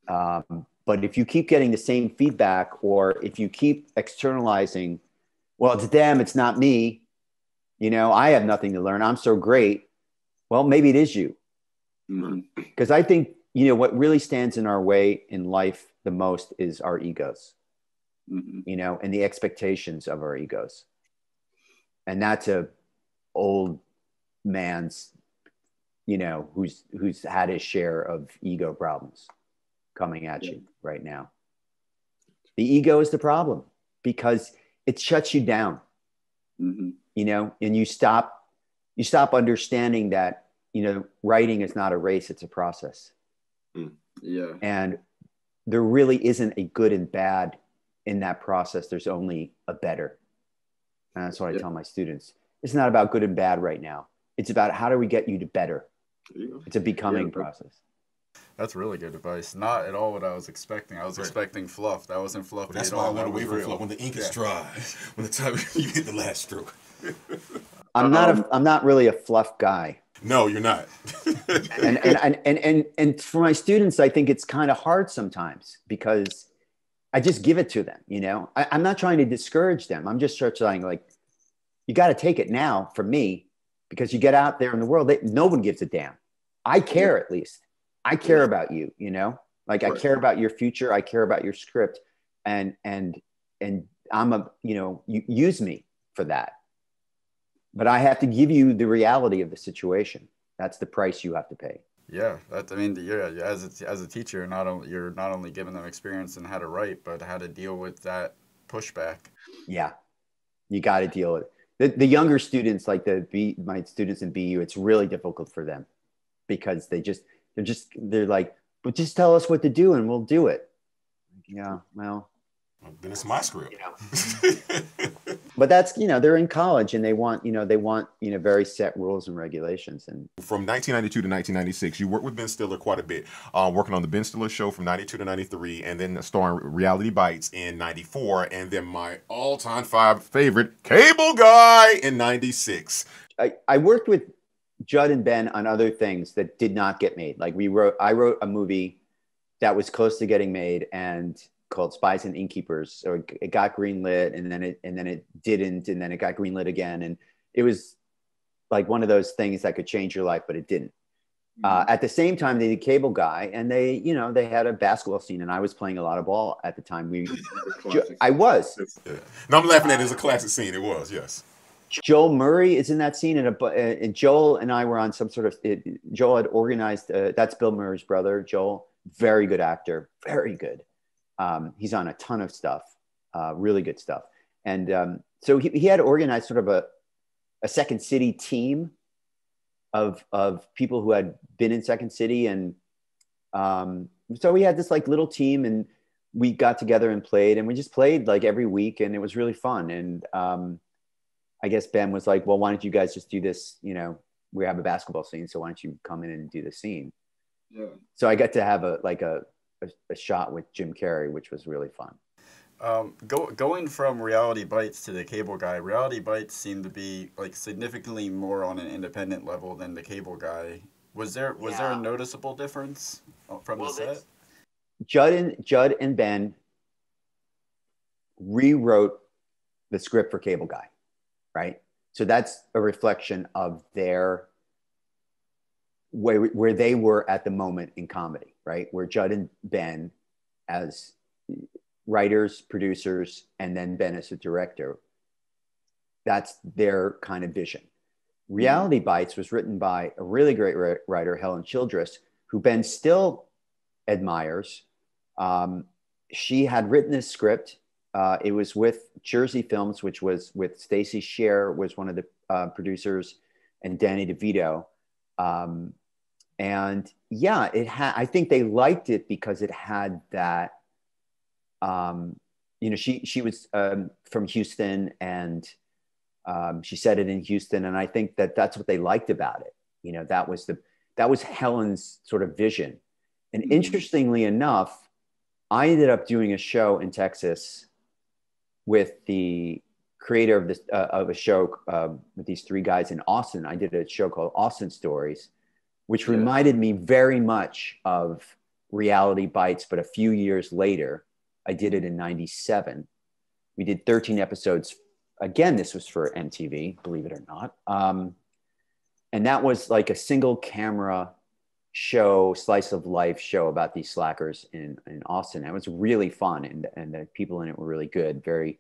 Um, but if you keep getting the same feedback, or if you keep externalizing, well, it's them, it's not me. You know, I have nothing to learn. I'm so great. Well, maybe it is you. Mhm. Because I think, you know, what really stands in our way in life the most is our egos, Mhm. you know, and the expectations of our egos. And that's a old man's, you know, who's who's had his share of ego problems coming at you right now. The ego is the problem because it shuts you down Mhm. you know and you stop you stop understanding that you know writing is not a race it's a process mm, Yeah. and there really isn't a good and bad in that process there's only a better and that's what i tell my students it's not about good and bad right now it's about how do we get you to better There you go. it's a becoming Yeah, process That's really good advice. Not at all what I was expecting. I was Right. expecting fluff. That wasn't fluffy That's at why I all. went That away was from real. flow when the ink is dry. When the time you hit the last stroke. i'm not Um, a i'm not really a fluff guy No, you're not. and, and, and, and, and, and for my students, I think it's kind of hard sometimes because I just give it to them, you know, I, I'm not trying to discourage them. I'm just trying like, you got to take it now for me because you get out there in the world, they, no one gives a damn. I care at least. I care about you, you know, like I care about your future. I care about your script and, and, and I'm a, you know, you use me for that. But I have to give you the reality of the situation. That's the price you have to pay. Yeah, that I mean, yeah, yeah, as a, as a teacher, you're not only you're not only giving them experience in how to write, but how to deal with that pushback. Yeah, you got to deal with it. The, the younger students, like the B, my students in BU, it's really difficult for them because they just they're just they're like, but just tell us what to do and we'll do it. Yeah, well, then it's my script. but that's you know they're in college and they want you know they want you know very set rules and regulations and from 1992 to 1996, you worked with Ben Stiller quite a bit, uh, working on the Ben Stiller Show from 92 to 93, and then starring Reality Bites in 94, and then my all-time five favorite, Cable Guy, in 96. I, I worked with Judd and Ben on other things that did not get made. Like we wrote, I wrote a movie that was close to getting made and called Spies and Innkeepers. So it, got greenlit and then it, and then it didn't. And then it got greenlit again. And it was like one of those things that could change your life, but it didn't. Uh, at the same time, they did Cable Guy and they, you know, they had a basketball scene and I was playing a lot of ball at the time. We, Jo- I was, Yeah. No, I'm laughing at it as a classic scene. It was, yes. Joel Murray is in that scene, and, a, uh, and Joel and I were on some sort of. It, Joel had organized. Uh, that's Bill Murray's brother, Joel. Very good actor, very good. Um, he's on a ton of stuff, uh, really good stuff. And um, so he, he had organized sort of a, a Second City team of of people who had been in Second City, and um, so we had this like little team, and we got together and played, and we just played like every week, and it was really fun. And um, I guess Ben was like, well, why don't you guys just do this? You know, we have a basketball scene, so why don't you come in and do the scene? Yeah. So I got to have a like a a, a shot with Jim Carrey, which was really fun. Um, go, going from Reality Bites to the Cable Guy, Reality Bites seemed to be like significantly more on an independent level than the Cable Guy. Was there was there a noticeable difference uh, from Well, the set? Judd and Judd and Ben rewrote the script for Cable Guy, right? So that's a reflection of their where where they were at the moment in comedy, right? Where Judd and Ben, as writers, producers, and then Ben as a director, that's their kind of vision. Reality Bites was written by a really great writer, Helen Childress, who Ben still admires. Um, she had written this script. Uh, it was with Jersey Films, which was with Stacey Sher, was one of the uh, producers, and Danny DeVito. Um, and yeah, it had. I think they liked it because it had that. Um, you know, she she was um, from Houston, and um, she said it in Houston, and I think that that's what they liked about it. You know, that was the that was Helen's sort of vision. And Mhm. interestingly enough, I ended up doing a show in Texas with the creator of this uh, of a show uh, with these three guys in Austin. I did a show called Austin Stories, which Yeah. reminded me very much of Reality Bites, but a few years later. I did it in '97. We did 13 episodes. Again, this was for MTV, believe it or not. Um, and that was like a single camera show, slice of life show about these slackers in, in Austin. It was really fun, and and the people in it were really good, very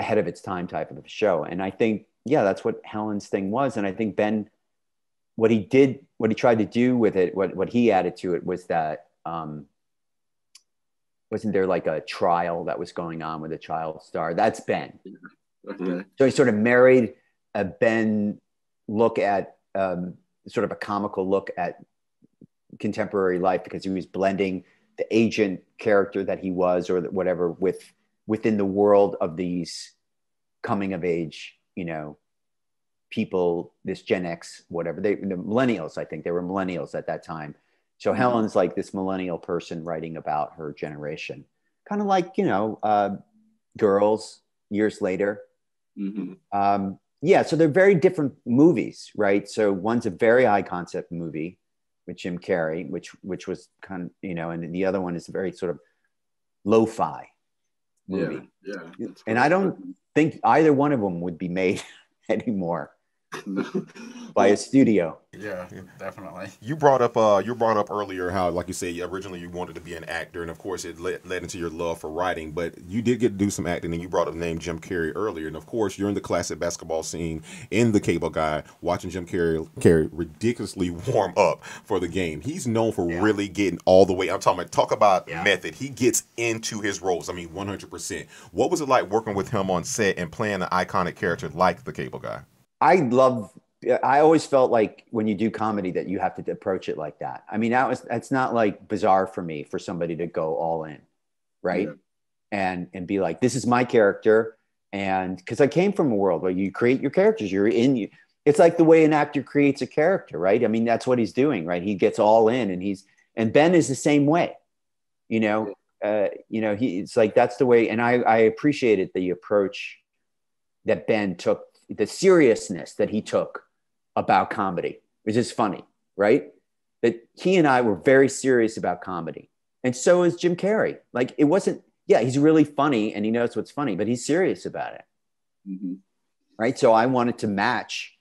ahead of its time type of a show. And I think, yeah, that's what Helen's thing was. And I think Ben, what he did, what he tried to do with it, what what he added to it was that. Um, wasn't there like a trial that was going on with a child star? That's Ben. Okay. So he sort of married a Ben look at um, sort of a comical look at contemporary life because he was blending the agent character that he was or whatever with within the world of these coming of age, you know, people, this Gen X, whatever they, the millennials, I think they were millennials at that time. So Mhm. Helen's like this millennial person writing about her generation, kind of like, you know, uh, girls years later, hmm um, yeah, so they're very different movies, right? So one's a very high concept movie with Jim Carrey, which which was kind of you know, and the other one is a very sort of lo-fi movie. Yeah. Yeah. And I don't think either one of them would be made anymore. By a studio. Yeah, definitely. You brought up uh you brought up earlier how like you said originally you wanted to be an actor and of course it led, led into your love for writing but you did get to do some acting and you brought up the name Jim Carrey earlier and of course you're in the classic basketball scene in the cable guy watching Jim Carrey Carrey ridiculously warm up for the game. He's known for Yeah. really getting all the way. I'm talking about talk about Yeah. method. He gets into his roles. I mean 100%. What was it like working with him on set and playing an iconic character like the cable guy? I love. I always felt like when you do comedy that you have to approach it like that. I mean, that was that's not like bizarre for me for somebody to go all in, right? Yeah. And and be like, this is my character, and because I came from a world where you create your characters, you're in you. It's like the way an actor creates a character, right? I mean, that's what he's doing, right? He gets all in, and he's and Ben is the same way, you know. Uh, you know, he it's like that's the way, and I I appreciated the approach that Ben took, the seriousness that he took about comedy, which is funny, right? That he and I were very serious about comedy. And so is Jim Carrey. Like it wasn't, yeah, he's really funny and he knows what's funny, but he's serious about it, Mhm. right? So I wanted to match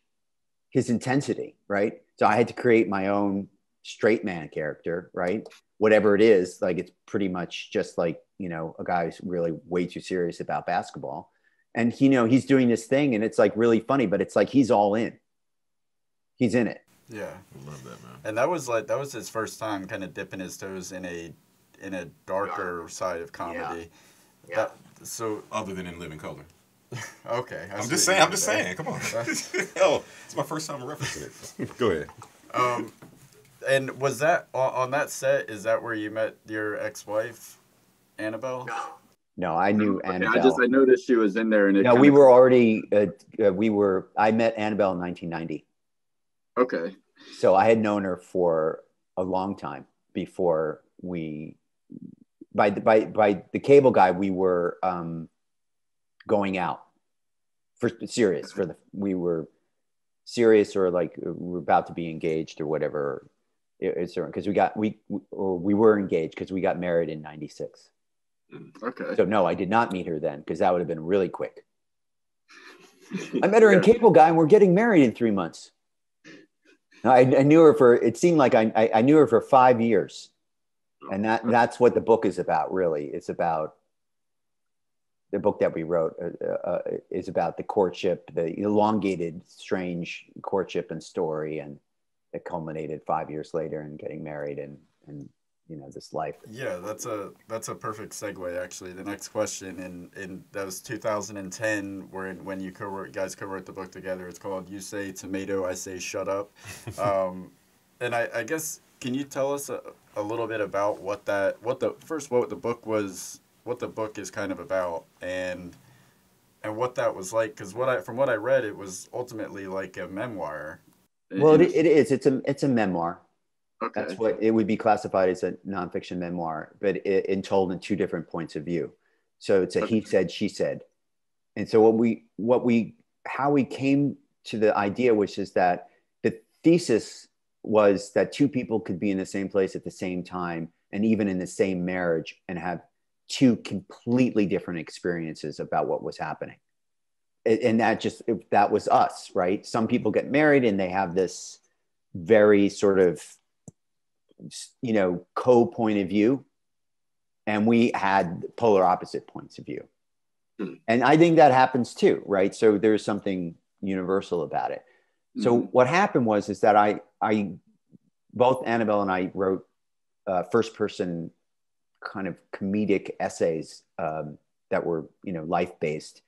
his intensity, right? So I had to create my own straight man character, right? Whatever it is, like it's pretty much just like, you know, a guy who's really way too serious about basketball. And he, you know, he's doing this thing and it's like really funny, but it's like he's all in. He's in it. Yeah, Love that man. and that was like that was his first time kind of dipping his toes in a in a darker side of comedy. Yeah. That, so Other than in living color. okay, I I'm just saying. I'm just did there. saying. Come on. Hell, it's my first time referencing it. Go ahead. Um, and was that on, on that set? Is that where you met your ex-wife, Annabelle? No. No, I knew Okay, Annabelle. I just I noticed she was in there, and it no, we were already, uh, uh, we were, I met Annabelle in 1990. okay. So I had known her for a long time before we by the by by the cable guy we were um, going out for serious for the we were serious or like we're about to be engaged or whatever it- it's because we got we or we were engaged because we got married in 96 Okay. so no i did not meet her then because that would have been really quick. I met her in Yeah. cable guy and we're getting married in three months. I, I knew her for it seemed like I, I, I knew her for five years. And that that's what the book is about really. It's about the book that we wrote uh, uh, is about the courtship the elongated strange courtship and story and it culminated five years later in getting married and and you know this life Yeah, that's a that's a perfect segue. Actually, the next question in in that was 2010, where when you co guys co-wrote the book together. It's called "You Say Tomato, I Say Shut Up," um, and I, I guess can you tell us a, a little bit about what that what the first what the book was, what the book is kind of about, and and what that was like? Because what I from what I read, it was ultimately like a memoir. well it, it is it's a it's a memoir okay. That's what it would be classified as a nonfiction memoir, but it, it told in two different points of view. So it's a he said, she said, and so what we what we how we came to the idea, which is that the thesis was that two people could be in the same place at the same time, and even in the same marriage, and have two completely different experiences about what was happening. And and that just that was us, right? Some people get married and they have this very sort of you know co point of view and we had polar opposite points of view Hmm. and i think that happens too right so there's something universal about it so Mhm. what happened was is that i i both annabelle and i wrote uh, first person kind of comedic essays um, that were you know life based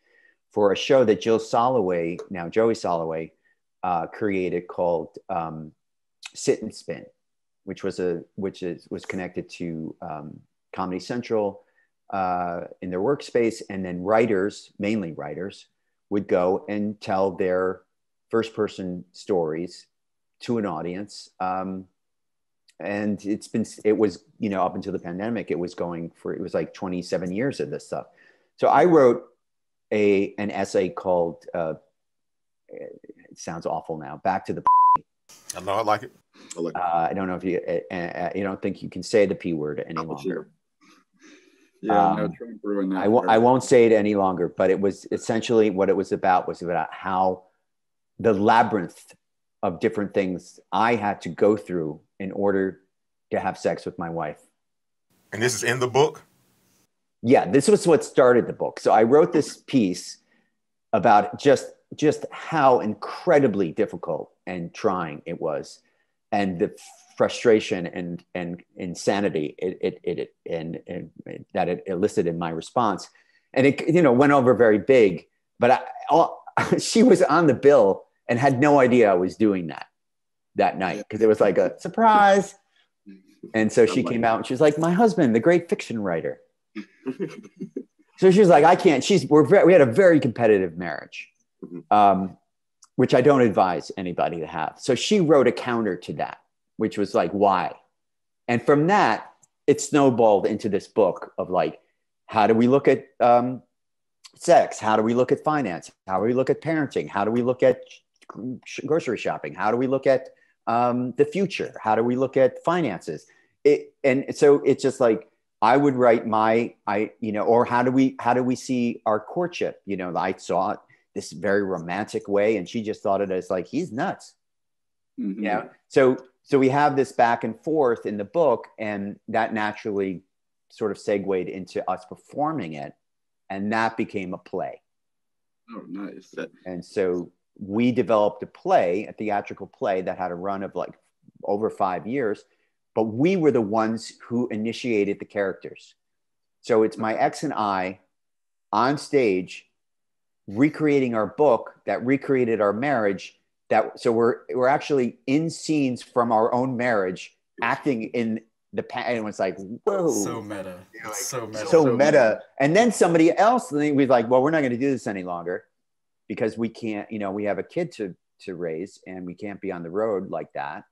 for a show that jill soloway now joey soloway uh, created called um, sit and spin which was a which is was connected to um, Comedy Central uh, in their workspace, and then writers, mainly writers, would go and tell their first person stories to an audience. Um, and it's been it was you know up until the pandemic it was going for it was like 27 years of this stuff so i wrote a an essay called uh, it sounds awful now back to the I know I like it. uh, I don't know if you uh, uh, you don't think you can say the p word any longer. Yeah, no, Um, Trump ruined that. I won't I won't say it any longer. But it was essentially what it was about was about how the labyrinth of different things I had to go through in order to have sex with my wife. And this is in the book. Yeah, this was what started the book. So I wrote this piece about just just how incredibly difficult and trying it was, and the frustration and and insanity it it, it and, and that it elicited in my response, and it you know went over very big. But I, all, she was on the bill and had no idea I was doing that that night because it was like a surprise. And so she came out and she was like, "My husband, the great fiction writer." So she was like, I can't. She's we're very, we had a very competitive marriage, um, which I don't advise anybody to have. So she wrote a counter to that, which was like, why? And from that, it snowballed into this book of like, how do we look at um, sex? How do we look at finance? How do we look at parenting? How do we look at grocery shopping? How do we look at um, the future? How do we look at finances? It, and so it's just like I would write my I you know or how do we how do we see our courtship? You know, I saw this very romantic way, and she just thought it as like he's nuts. Mhm. Yeah. So so we have this back and forth in the book, and that naturally sort of segued into us performing it, and that became a play. Oh, nice. That, And so we developed a play, a theatrical play that had a run of like over five years, but we were the ones who initiated the characters. So it's my ex and I on stage recreating our book that recreated our marriage. That so we're we're actually in scenes from our own marriage, acting in the pa- and it was like whoa, So meta. It's so meta. so So meta. And then somebody else, then we like, well, we're not going to do this any longer because we can't, you know, we have a kid to to raise and we can't be on the road like that.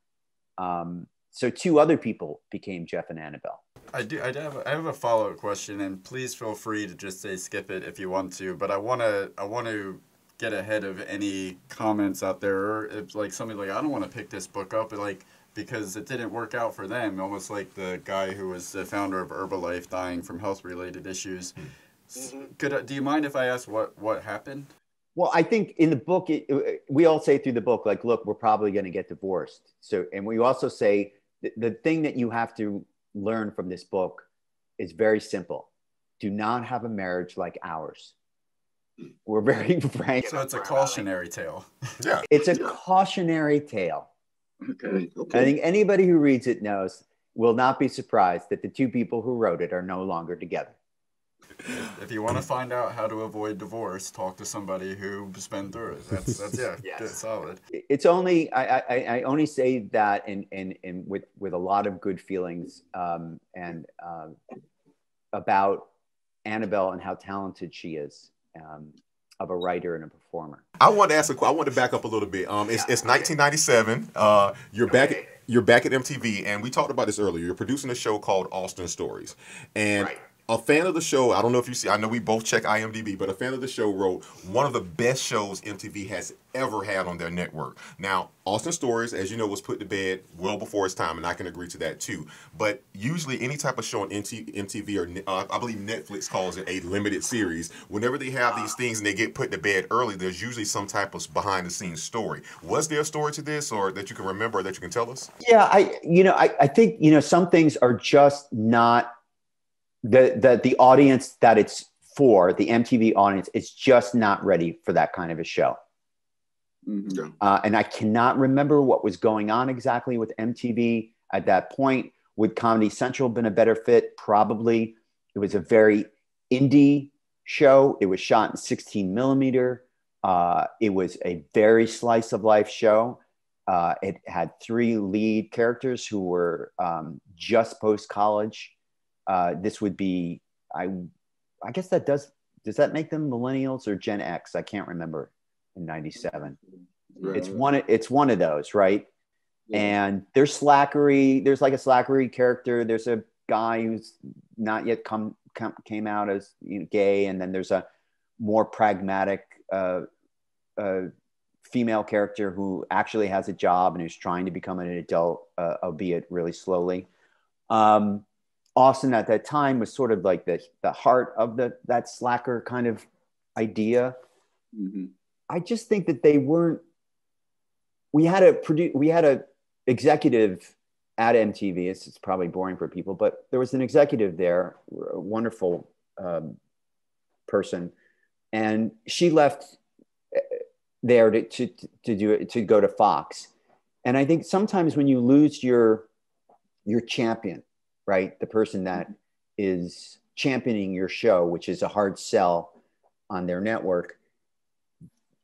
Um, so two other people became Jeff and Annabelle. I do. I do have. A, I have a follow up question, and please feel free to just say skip it if you want to. But I wanna. I want to get ahead of any comments out there, or if like somebody like I don't want to pick this book up, but like because it didn't work out for them. Almost like the guy who was the founder of Herbalife dying from health related issues. Mm-hmm. Could do you mind if I ask what what happened? Well, I think in the book, it, we all say through the book, like, look, we're probably going to get divorced. So, and we also say the, the thing that you have to learn from this book is very simple do not have a marriage like ours. We're very frank. So it's a cautionary tale. Yeah. It's a cautionary tale. Okay. Okay. I think anybody who reads it knows will not be surprised that the two people who wrote it are no longer together. If you want to find out how to avoid divorce, talk to somebody who's been through it. That's that's yeah, Yes. good, solid. It's only I, I, I only say that in, in, in with with a lot of good feelings um, and um about Annabelle and how talented she is um, of a writer and a performer. I want to ask a que- I want to back up a little bit. Um, it's, it's 1997. Uh, you're back. At, you're back at MTV, and we talked about this earlier. You're producing a show called Austin Stories, and a fan of the show. I don't know if you see. I know we both check IMDb, but a fan of the show wrote one of the best shows MTV has ever had on their network. Now, Austin Stories, as you know, was put to bed well before its time, and I can agree to that too. But usually, any type of show on MTV or uh, I believe Netflix calls it a limited series. Whenever they have these things and they get put to bed early, there's usually some type of behind the scenes story. Was there a story to this, or that you can remember, that you can tell us? Yeah, I you know I, I think you know some things are just not the the the audience that it's for the MTV audience is just not ready for that kind of a show. Mhm. Yeah. Uh, and I cannot remember what was going on exactly with MTV at that point. Would Comedy Central been a better fit? Probably. It was a very indie show. It was shot in 16 millimeter. Uh, it was a very slice of life show. Uh, it had three lead characters who were um, just post college. Uh, this would be, I, I guess that does. Does that make them millennials or Gen X? I can't remember. In '97, Right. it's one. It's one of those, right? Yeah. and there's slackery there's like a slackery character there's a guy who's not yet come, come came out as you know, gay and then there's a more pragmatic uh, uh, female character who actually has a job and who's trying to become an adult uh, albeit really slowly um, austin at that time was sort of like the, the heart of the that slacker kind of idea Mhm. I just think that they weren't. We had a produ- we had a executive at MTV. It's, it's probably boring for people, but there was an executive there, a wonderful um, person, and she left uh, there to, to to do it to go to Fox. And I think sometimes when you lose your your champion, right, the person that is championing your show, which is a hard sell on their network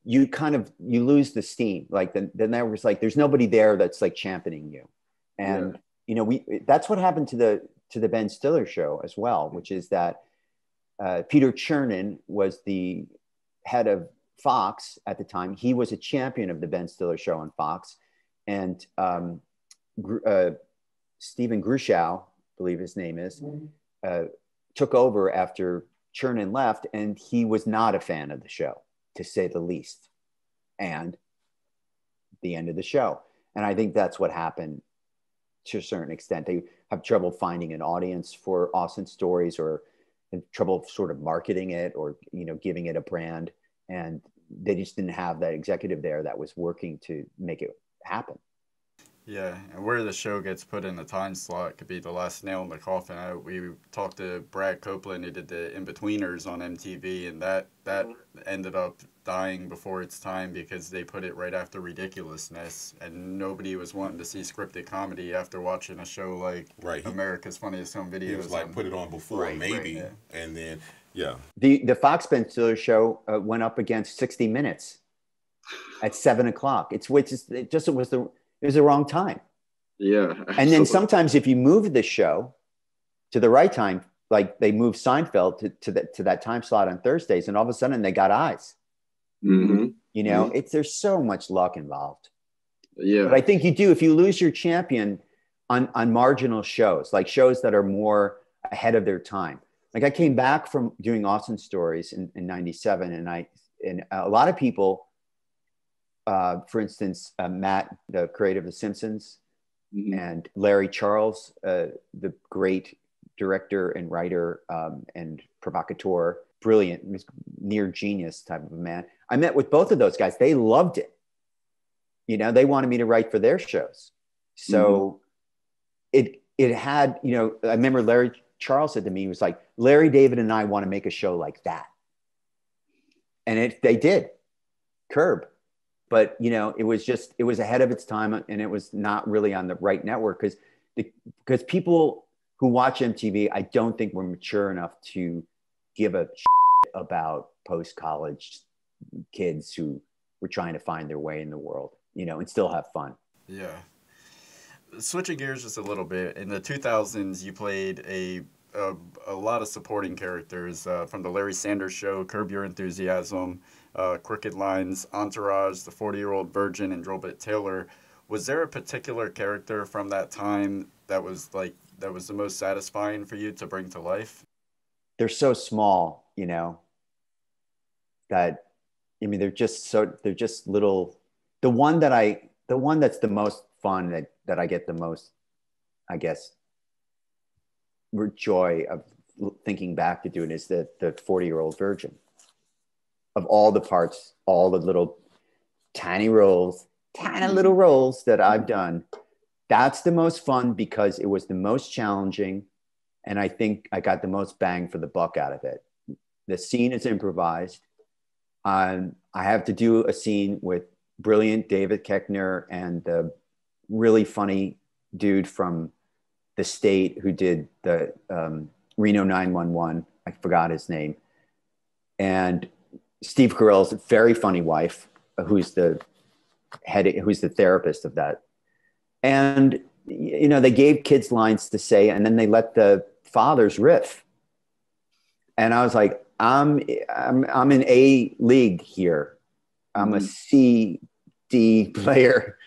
you kind of you lose the steam. Like the, the network's like there's nobody there that's like championing you. And Yeah. you know we that's what happened to the to the ben stiller show as well which is that uh, peter chernin was the head of fox at the time. He was a champion of the ben stiller show on fox. And um, uh, stephen grushow believe his name is uh, took over after chernin left and he was not a fan of the show to say the least. And the end of the show. And I think that's what happened to a certain extent. They have trouble finding an audience for Austin stories or in trouble sort of marketing it or you know giving it a brand. And they just didn't have that executive there that was working to make it happen. Yeah, and where the show gets put in the time slot could be the last nail in the coffin. I, we talked to Brad Copeland, who did the Inbetweeners on MTV, and that that ended up dying before its time because they put it right after Ridiculousness, and nobody was wanting to see scripted comedy after watching a show like Right. America's Funniest Home Videos. He was like, on- put it on before, Right, right, maybe, yeah. and then yeah. The the Fox Ben show uh, went up against 60 Minutes at seven o'clock. It's which is it just it was the it was the wrong time. Yeah. And then sometimes if you move the show to the right time, like they moved Seinfeld to, to, the, to that time slot on Thursdays, and all of a sudden they got eyes. Mhm. You know, it's there's so much luck involved. Yeah. But I think you do if you lose your champion, on on marginal shows, like shows that are more ahead of their time. Like I came back from doing Austin Stories in, in '97, and I and a lot of people, uh, for instance, uh, Matt, the creator of The Simpsons, Mhm. and Larry Charles, uh, the great director and writer um, and provocateur, brilliant, near genius type of a man. I met with both of those guys. They loved it. You know, they wanted me to write for their shows. So it it had, you know, I remember Larry Charles said to me, he was like, Larry David and I want to make a show like that. And it they did. Curb but you know it was just it was ahead of its time and it was not really on the right network because because people who watch mtv i don't think were mature enough to give a about post college kids who were trying to find their way in the world you know and still have fun Yeah. Switching gears just a little bit, in the 2000s, you played a a, a lot of supporting characters uh, from the Larry Sanders Show, Curb Your Enthusiasm, uh, Crooked Lines, Entourage, The 40 Year Old Virgin, and Drillbit Taylor. Was there a particular character from that time that was like that was the most satisfying for you to bring to life? they're so small you know that i mean they're just so they're just little the one that i the one that's the most fun that that i get the most i guess joy of thinking back to doing is the the 40 year old virgin of all the parts all the little tiny roles tiny little roles that i've done that's the most fun because it was the most challenging and I think I got the most bang for the buck out of it. The scene is improvised. Um, I have to do a scene with brilliant David Koechner and the really funny dude from the state who did the um, Reno 911. I forgot his name. And Steve Carell's very funny wife, who's the head, who's the therapist of that. And you know, they gave kids lines to say, and then they let the fathers riff. And I was like, I'm I'm I'm in A league here. I'm a C D player,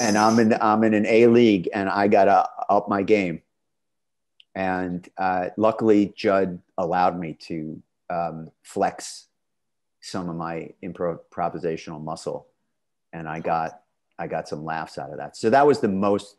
and I'm in I'm in an A league, and I gotta up my game. And uh, luckily, Judd allowed me to um, flex some of my impro- improvisational muscle, and I got I got some laughs out of that. So that was the most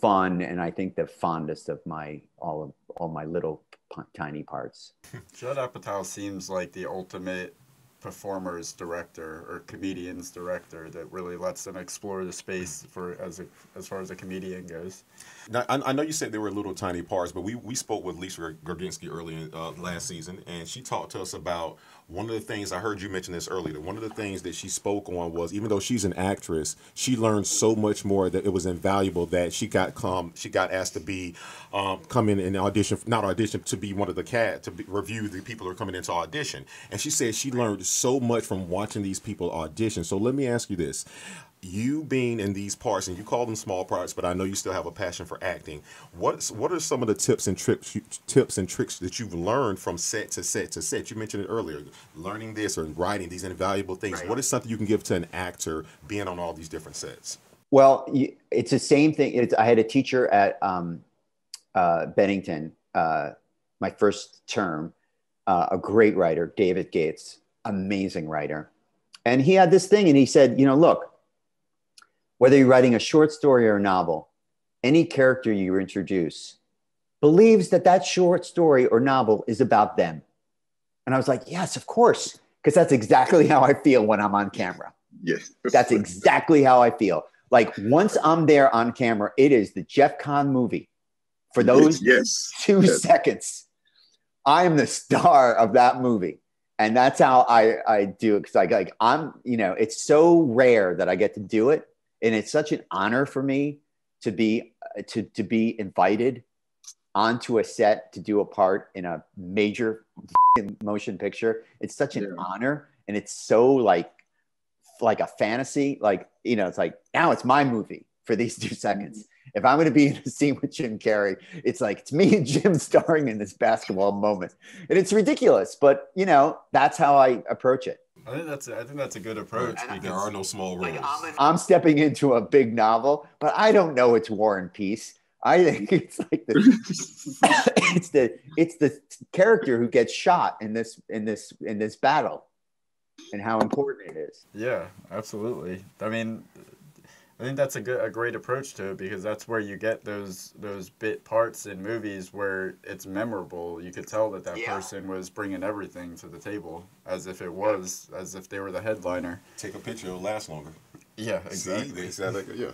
fun and I think the fondest of my all of all my little p- tiny parts. Judd Apatow seems like the ultimate performers director or comedians director that really lets them explore the space for as a, as far as a comedian goes. Now, I, I know you said there were little tiny parts, but we, we spoke with Lisa Gordinsky earlier uh, last season, and she talked to us about one of the things I heard you mention this earlier. One of the things that she spoke on was even though she's an actress, she learned so much more that it was invaluable that she got come she got asked to be um, come in and audition not audition to be one of the cat to be, review the people who are coming into audition. And she said she learned so much from watching these people audition. So let me ask you this: you being in these parts and you call them small parts but i know you still have a passion for acting what's what are some of the tips and tricks tips and tricks that you've learned from set to set to set you mentioned it earlier learning this or writing these invaluable things what is something you can give to an actor being on all these different sets Well, it's the same thing. It's, I had a teacher at um, uh, Bennington, uh, my first term, uh, a great writer, David Gates, amazing writer. And he had this thing, and he said, you know, look, whether you're writing a short story or a novel, any character you introduce believes that that short story or novel is about them. And I was like, yes, of course, because that's exactly how I feel when I'm on camera. Yes. That's exactly how I feel. Like once I'm there on camera, it is the Jeff Kahn movie. For those Yes. two yes. seconds, I am the star of that movie. And that's how I, I do it. Cause like, like I'm, you know, it's so rare that I get to do it. And it's such an honor for me to be, uh, to, to be invited onto a set to do a part in a major motion picture. It's such an Yeah. honor. And it's so like, like a fantasy. Like, you know, it's like now it's my movie for these two mm-hmm. seconds. If I'm going to be in a scene with Jim Carrey, it's like it's me and Jim starring in this basketball moment, and it's ridiculous. But you know, that's how I approach it. I think that's a, I think that's a good approach there because are no small roles I'm stepping into a big novel, but I don't know it's War and Peace. I think it's like the it's the it's the character who gets shot in this in this in this battle, and how important it is. Yeah, absolutely. I mean, I think that's a good a great approach to it because that's where you get those those bit parts in movies where it's memorable. You could tell that that Yeah. person was bringing everything to the table as if it was as if they were the headliner. Take a picture, it'll last longer. Yeah, See, exactly. they said like, yeah.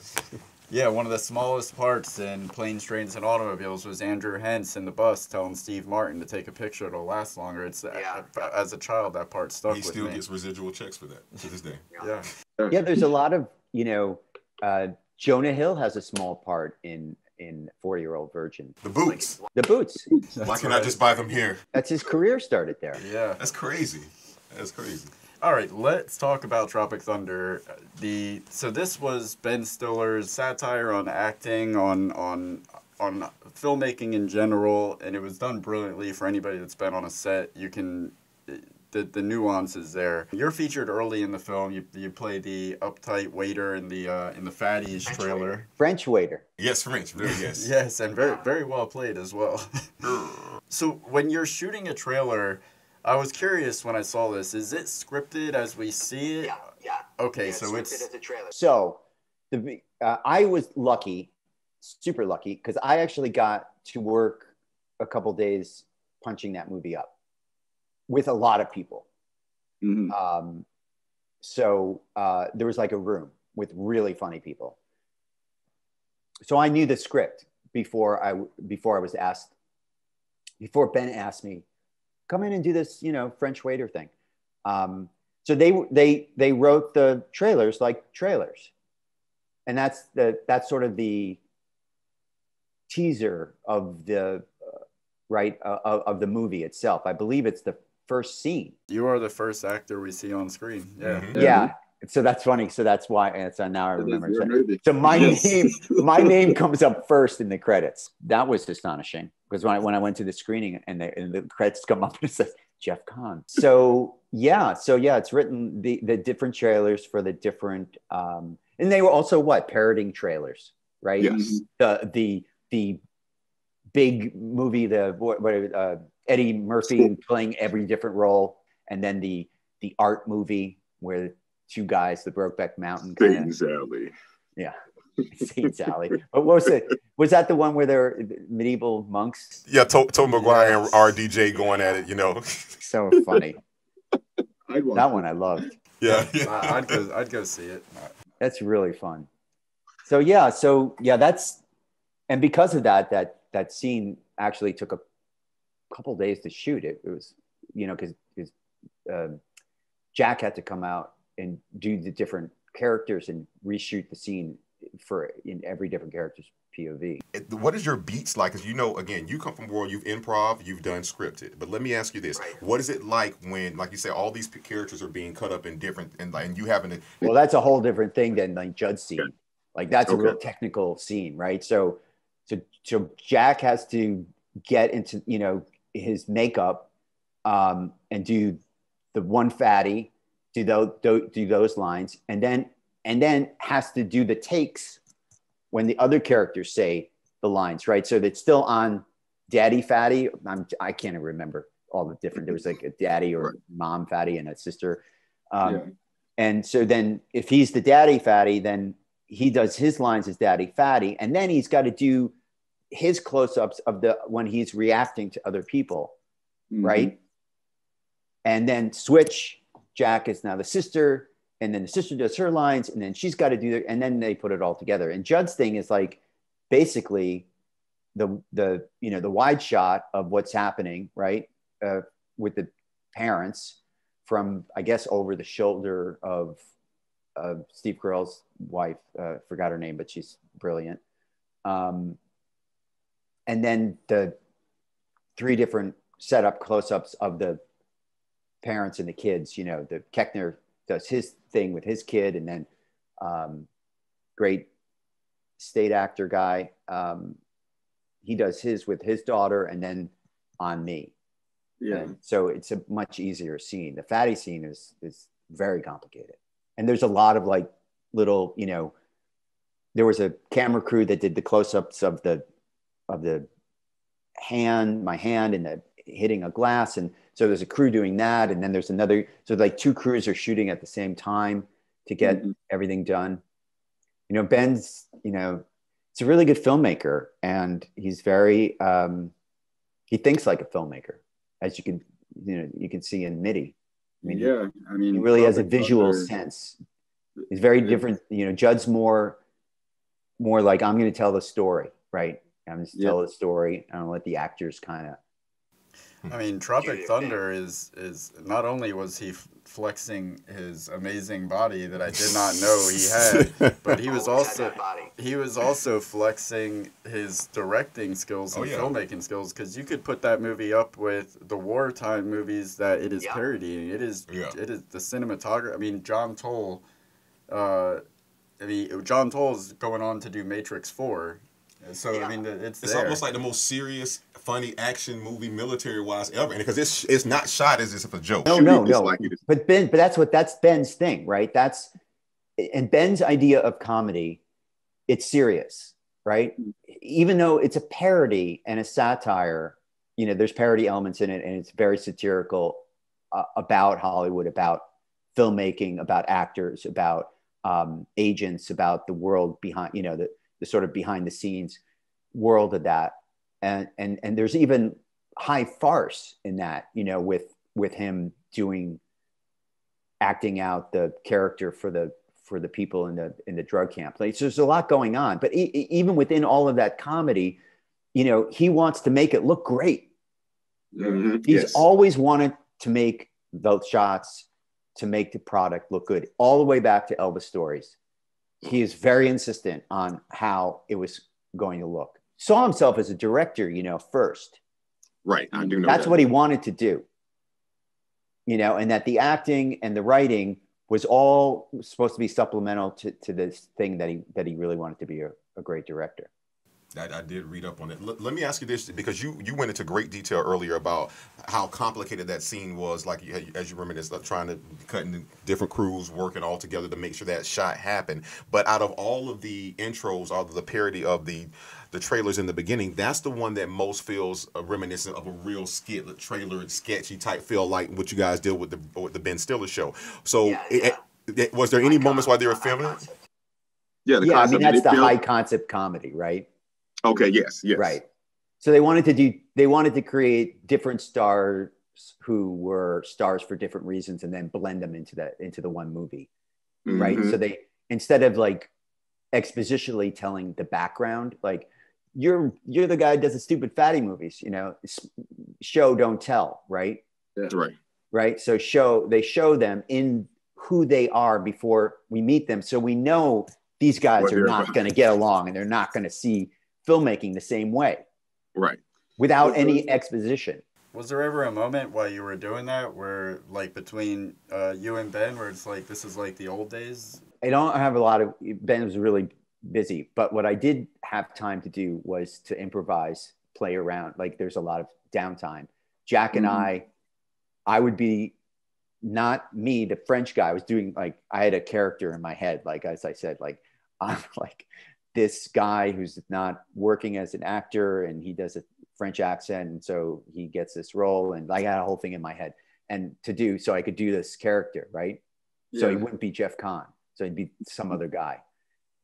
Yeah, one of the smallest parts in Planes, Trains, and Automobiles was Andrew Hens in the bus telling Steve Martin to take a picture. It'll last longer. It's Yeah. Uh, as a child that part stuck He with still me. gets residual checks for that to this day. yeah. Yeah, there's a lot of you know. Uh, Jonah Hill has a small part in in Four Year Old Virgin. The boots. The boots. Why can't I just buy them here? That's his career started there. Yeah. That's crazy. That's crazy. All right, let's talk about Tropic Thunder. The so this was Ben Stiller's satire on acting, on on on filmmaking in general, and it was done brilliantly for anybody that's been on a set. You can the the nuances there. You're featured early in the film. You you play the uptight waiter in the uh, in the Fatties trailer. French waiter. Yes, French. Very yes. Yes, and very very well played as well. so when you're shooting a trailer, I was curious when I saw this. Is it scripted as we see it? yeah. Yeah. Okay, so it's a trailer. So, the uh, I was lucky, super lucky, because I actually got to work a couple days punching that movie up with a lot of people. Mhm. Um, so uh, there was like a room with really funny people. So I knew the script before I before I was asked. Before Ben asked me, come in and do this, you know, French waiter thing. Um, so they they they wrote the trailers like trailers, and that's the that's sort of the teaser of the uh, right uh, of, of the movie itself. I believe it's the first scene. you are the first actor we see on screen. Yeah. Mhm. Yeah. So that's funny. So that's why. And so now I remember. So, so my Yes. name, my name comes up first in the credits. That was astonishing because when I when I went to the screening and the, and the credits come up and it says Jeff Kahn. So yeah, so yeah, it's written the the different trailers for the different, um, and they were also what parroting trailers, right? Yes. The the the big movie, the what, what uh, Eddie Murphy playing every different role, and then the the art movie where two guys, the Brokeback Mountain kind of Satan's Alley. Satan's Alley. But what was it? Was that the one where they're medieval monks? Yeah, Tobey Maguire Yes. and RDJ going at it, you know. So funny. I'd that one I loved. yeah. I- yeah. I'd go. I'd go see it. That's really fun. So yeah, so yeah, that's and because of that, that that scene actually took a couple days to shoot. It, it was you know because because um Jack had to come out and do the different characters and reshoot the scene for in every different character's POV. What is your beats like? Because you know, again, you come from a world you've improv, you've done scripted. But let me ask you this: What is it like when, like you say, all these characters are being cut up in different, and like, and you having to? Well, that's a whole different thing than like Judd's scene. Like that's a real technical scene, right? So, so, so Jack has to get into you know his makeup um, and do the one fatty, do those do those lines, and then and then has to do the takes when the other characters say the lines, right? So that's still on Daddy Fatty. I'm, I can't remember all the different. There was like a daddy or mom fatty and a sister. Um, Yeah. and so then if he's the daddy fatty, then he does his lines as daddy fatty. And then he's got to do his close-ups of the when he's reacting to other people, Mhm. right? And then switch, Jack is now the sister, and then the sister does her lines, and then she's got to do their, and then they put it all together. And Judd's thing is like basically the the you know the wide shot of what's happening, right? Uh, with the parents from I guess over the shoulder of of Steve Carell's wife. Uh, forgot her name, but she's brilliant. Um, and then the three different setup close-ups of the parents and the kids. You know, the Koechner does his thing with his kid, and then um, great state actor guy. Um, he does his with his daughter, and then on me. Yeah. And so it's a much easier scene. The fatty scene is is very complicated. And there's a lot of like little, you know, there was a camera crew that did the close-ups of the of the hand, my hand, and the hitting a glass, and so there's a crew doing that, and then there's another. So like two crews are shooting at the same time to get Mhm. everything done. You know, Ben's, you know, he's a really good filmmaker, and he's very, um, he thinks like a filmmaker, as you can, you know, you can see in Mitty. I mean, yeah, I mean, he really has a visual sense. He's very different. You know, Judd's more, more like I'm going to tell the story, right? I'm just Yeah. tell the story, and I'll let the actors kind of. I mean, Tropic Thunder is is not only was he flexing his amazing body that I did not know he had, but he was also he was also flexing his directing skills and Oh, yeah. filmmaking skills because you could put that movie up with the wartime movies that it is Yeah. parodying. It is Yeah. it is the cinematography. I mean, John Toll. Uh, I mean, John Toll is going on to do Matrix Four, so I mean, it's It's there. almost like the most serious, funny action movie, military wise ever, because it's it's not shot as if a joke. No, no, no. like it is. But Ben, but that's what that's Ben's thing, right? That's and Ben's idea of comedy. It's serious, right? Even though it's a parody and a satire, you know, there's parody elements in it, and it's very satirical uh, about Hollywood, about filmmaking, about actors, about um, agents, about the world behind, you know, the, the sort of behind the scenes world of that, and and and there's even high farce in that, you know, with with him doing acting out the character for the for the people in the in the drug camp. Like, so there's a lot going on, but e- even within all of that comedy, you know, he wants to make it look great. Mhm, He's yes. always wanted to make the shots to make the product look good, all the way back to Elvis stories. He is very insistent on how it was going to look. Saw himself as a director, you know, first. right. I do know That's that. what he wanted to do. You know, and that the acting and the writing was all supposed to be supplemental to, to this thing that he that he really wanted to be a, a great director. I, I did read up on it. Let, let me ask you this because you you went into great detail earlier about how complicated that scene was. Like you, as you reminisce, like trying to cut in different crews working all together to make sure that shot happened. But out of all of the intros, all of the parody of the the trailers in the beginning, that's the one that most feels uh, reminiscent of a real skit, the trailer sketchy type feel like what you guys did with the with the Ben Stiller show. So, Yeah, it- it- was there any moments while they were filming it? yeah, the yeah, I mean that's the feel- high concept comedy, right? Okay, yes, yes. Right. So they wanted to do they wanted to create different stars who were stars for different reasons and then blend them into that into the one movie. Right. Mhm. So they instead of like expositionally telling the background, like you're you're the guy who does the stupid fatty movies, you know, show don't tell, right? That's Right. Right. So show they show them in who they are before we meet them. So we know these guys What are not going to get along and they're not going to see filmmaking the same way Right. without Well, any exposition. Was there ever a moment while you were doing that where, like, between uh, you and Ben, where it's like this is like the old days? I don't have a lot of Ben was really busy, but what I did have time to do was to improvise, play around. Like there's a lot of downtime. Jack and Mhm. I, I would be not me, the French guy. I was doing like I had a character in my head, like as I said, like I'm like this guy who's not working as an actor and he does a French accent, and so he gets this role, and I had a whole thing in my head and to do so I could do this character, right? So he wouldn't be Jeff Kahn. So he'd be some other guy.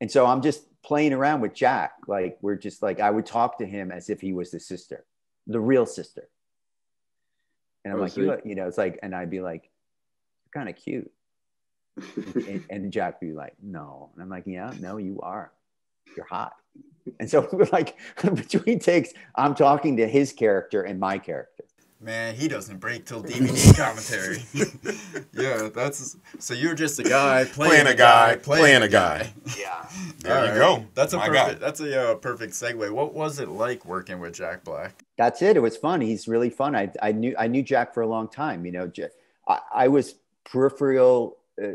And so I'm just playing around with Jack. Like we're just like I would talk to him as if he was the sister, the real sister. And I'm Oh, like, so you, you- know, it's like, and I'd be like, you're kind of cute. And, and Jack would be like, no. And I'm like, yeah, no, you are. You're hot. And so we're like between takes, I'm talking to his character and my character. Man, he doesn't break till DVD commentary. yeah, that's so you're just a guy playing, Playing a guy, playing a guy. Yeah. There All you right. go. That's a My perfect. guy. That's a uh, perfect segue. What was it like working with Jack Black? that's it. It was fun. He's really fun. I, I knew I knew Jack for a long time. You know, I, I was peripheral uh,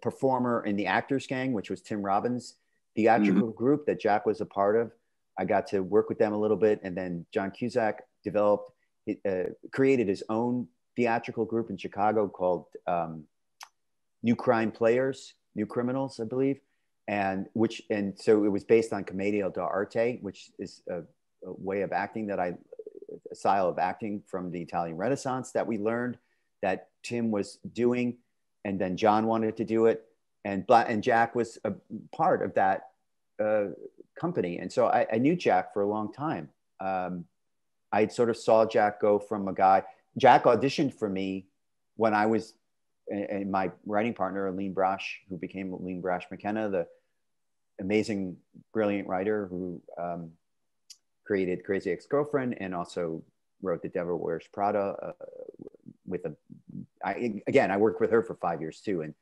performer in the Actors Gang, which was Tim Robbins' theatrical group that Jack was a part of. I got to work with them a little bit, and then John Cusack developed, uh, created his own theatrical group in Chicago called um, New Crime Players, New Criminals, I believe, and which and so it was based on Commedia dell'arte, which is a way of acting that I, a style of acting from the Italian Renaissance that we learned that Tim was doing, and then John wanted to do it, and Black and Jack was a part of that uh, company, and so I, I, knew Jack for a long time. Um, I sort of saw Jack go from a guy. Jack auditioned for me when I was, and my writing partner, Aline Brosh, who became Aline Brosh McKenna, the amazing, brilliant writer who um, created Crazy Ex Girlfriend and also wrote The Devil Wears Prada. Uh, with a, I, again, I worked with her for five years too, and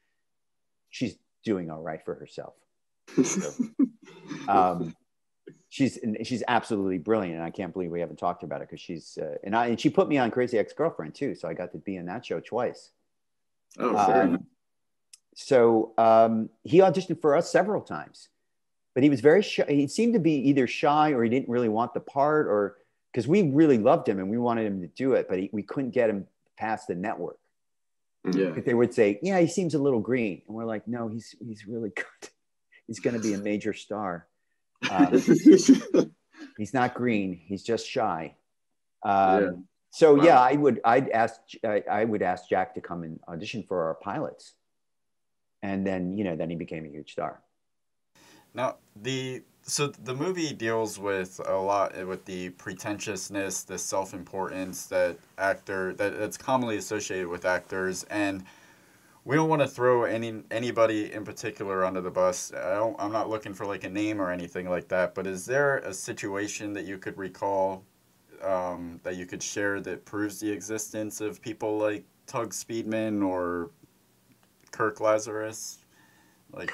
she's doing all right for herself. So, um, she's she's absolutely brilliant, and I can't believe we haven't talked about it because she's uh, and I and she put me on Crazy Ex Girlfriend too, so I got to be in that show twice. Oh, um, so um, he auditioned for us several times, but he was very shy. He seemed to be either shy or he didn't really want the part, or because we really loved him and we wanted him to do it, but he, we couldn't get him past the network. Yeah. They would say, "Yeah, he seems a little green," and we're like, "No, he's he's really good. He's going to be a major star." Um, he's not green. He's just shy. Um, yeah. So wow. yeah, I would I'd ask I, I would ask Jack to come and audition for our pilots, and then you know then he became a huge star. Now the so the movie deals with a lot with the pretentiousness, the self-importance that actor that it's commonly associated with actors, and we don't want to throw any anybody in particular under the bus. I don't, I'm not looking for like a name or anything like that. But is there a situation that you could recall um, that you could share that proves the existence of people like Tugg Speedman or Kirk Lazarus, like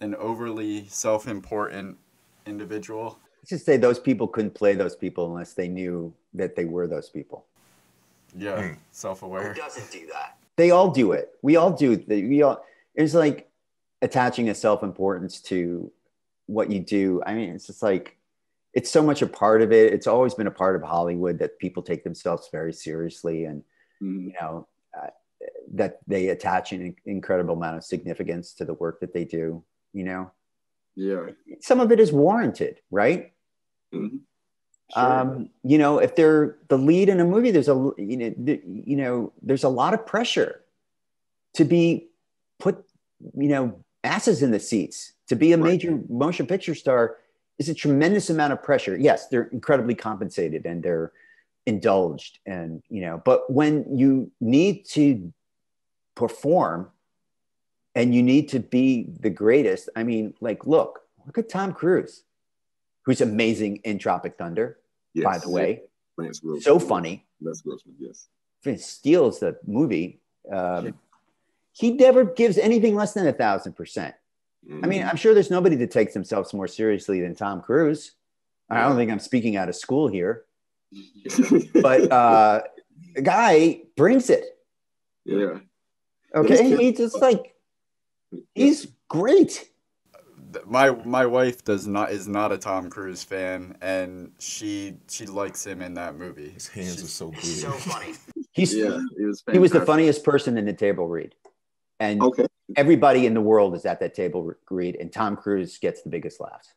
an overly self-important individual? Let's just say those people couldn't play those people unless they knew that they were those people. Yeah, mm. self-aware. Who doesn't do that? They all do it. We all do. We all. It's like attaching a self importance to what you do. I mean, it's just like it's so much a part of it. It's always been a part of Hollywood that people take themselves very seriously, and mm. you know uh, that they attach an incredible amount of significance to the work that they do. You know. Yeah. Some of it is warranted, right? Mm-hmm. Sure. Um, you know, if they're the lead in a movie, there's a you know, the, you know, there's a lot of pressure to be put, you know, asses in the seats. To be a major motion picture star is a tremendous amount of pressure. Yes, they're incredibly compensated and they're indulged, and you know, but when you need to perform and you need to be the greatest, I mean, like, look, look at Tom Cruise who's amazing in Tropic Thunder, yes. by the way. Lance Grossman. So funny. Lance Grossman, yes. Steals the movie. Um, he never gives anything less than a thousand percent. I mean, mm-hmm. I'm sure there's nobody that takes themselves more seriously than Tom Cruise. I don't think I'm speaking out of school here, but uh, the guy brings it. Yeah. Okay, he just like he's great my my wife does not is not a Tom Cruise fan, and she she likes him in that movie. His hands She's, are so big. So funny. He's yeah, he was, he was the funniest person in the table read, and okay. everybody in the world is at that table read, and Tom Cruise gets the biggest laughs.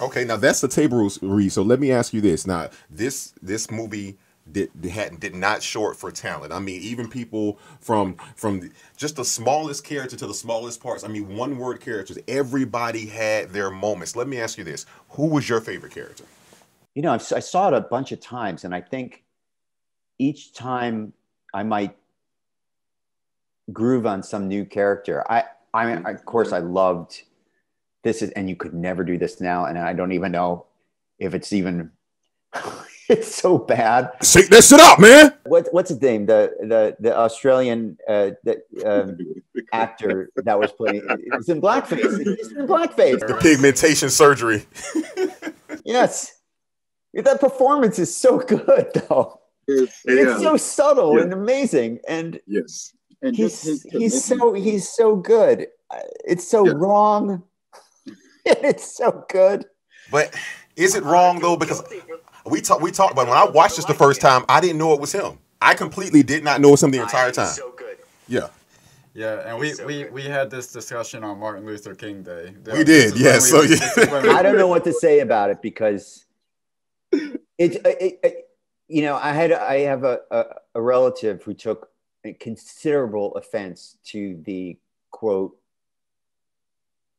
Okay, now that's the table read. So let me ask you this: Now this this movie did had did not short for talent. I mean, even people from from just the smallest character to the smallest parts. I mean, one word characters. Everybody had their moments. Let me ask you this: Who was your favorite character? You know, I've, I saw it a bunch of times, and I think each time I might groove on some new character. I, I, mean, of course, I loved this, is, and you could never do this now, and I don't even know if it's even it's so bad. Shake that shit up, man. What, what's his name? The the the Australian uh, the, um, actor that was playing. He's in blackface. He's in blackface. The pigmentation surgery. yes, that performance is so good, though. It's, it's so subtle yeah. and amazing, and yes, and he's he's so he's so good. It's so yeah. wrong, it's so good. But is it wrong though? Because we talked we talked about when I watched this the first time, I didn't know it was him. I completely did not know it was him the entire time. So good. Yeah. Yeah, and we, so we, we had this discussion on Martin Luther King Day. We did, yes. So yeah. I don't know what to say about it because It, it, it, you know, I had I have a, a, a relative who took a considerable offense to the quote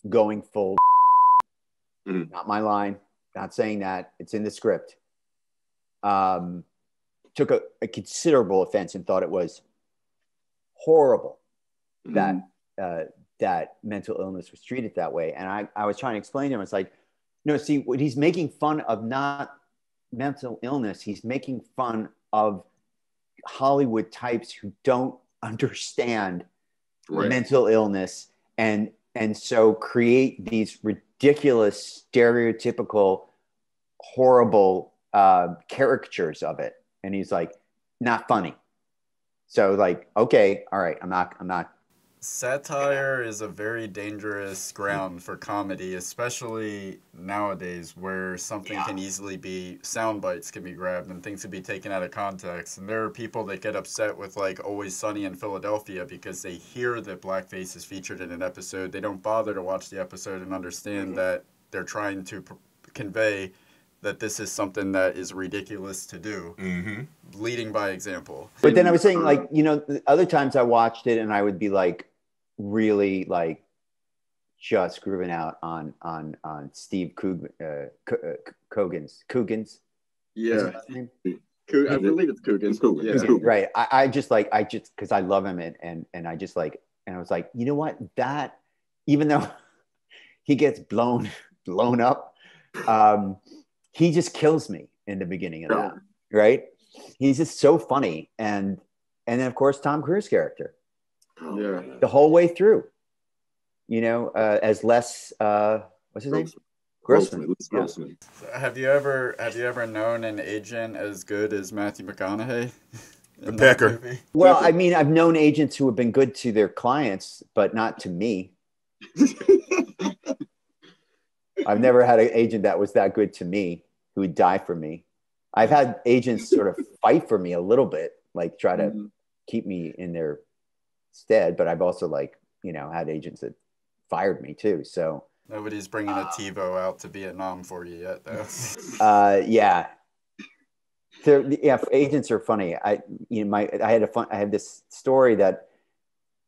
going full. Mhm. Not my line. Not saying that. It's in the script. Um, took a, a considerable offense and thought it was horrible that uh, that mental illness was treated that way. And I, I was trying to explain to him, it's like, no, see, what he's making fun of not mental illness, he's making fun of Hollywood types who don't understand right. mental illness and and so create these ridiculous stereotypical horrible uh, caricatures of it. And he's like not funny. So like okay all right i'm not i'm not. Satire is a very dangerous ground for comedy, especially nowadays where something can easily be sound bites can be grabbed and things can be taken out of context. And there are people that get upset with like Always Sunny in Philadelphia because they hear that blackface is featured in an episode. They don't bother to watch the episode and understand that they're trying to pr- convey that this is something that is ridiculous to do, Mm-hmm. leading by example. but then i was saying like you know the other times i watched it and i would be like really like just grooving out on on on steve Coog, uh, Co- uh, cogan's cogan's is Yeah. his name? Coo- I believe it's Coogan. It's Coogan. Yeah. It's Okay, right I, I just like i just because i love him and, and and i just like and i was like you know what that even though he gets blown blown up um he just kills me in the beginning of that right he's just so funny and and then of course tom cruise character Yeah. the whole way through you know uh, as Les uh what's his name Grossman. Grossman. Grossman. Grossman. Have you ever have you ever known an agent as good as Matthew McConaughey? The Pecker. well i mean i've known agents who have been good to their clients but not to me I've never had an agent that was that good to me who would die for me. I've had agents sort of fight for me a little bit, like try to Mhm. keep me in their stead, but I've also like, you know, had agents that fired me too. So, Nobody's bringing a TiVo out to Vietnam for you yet, though. uh, yeah. They're, yeah, agents are funny. I, you know, my, I had a fun, I had this story that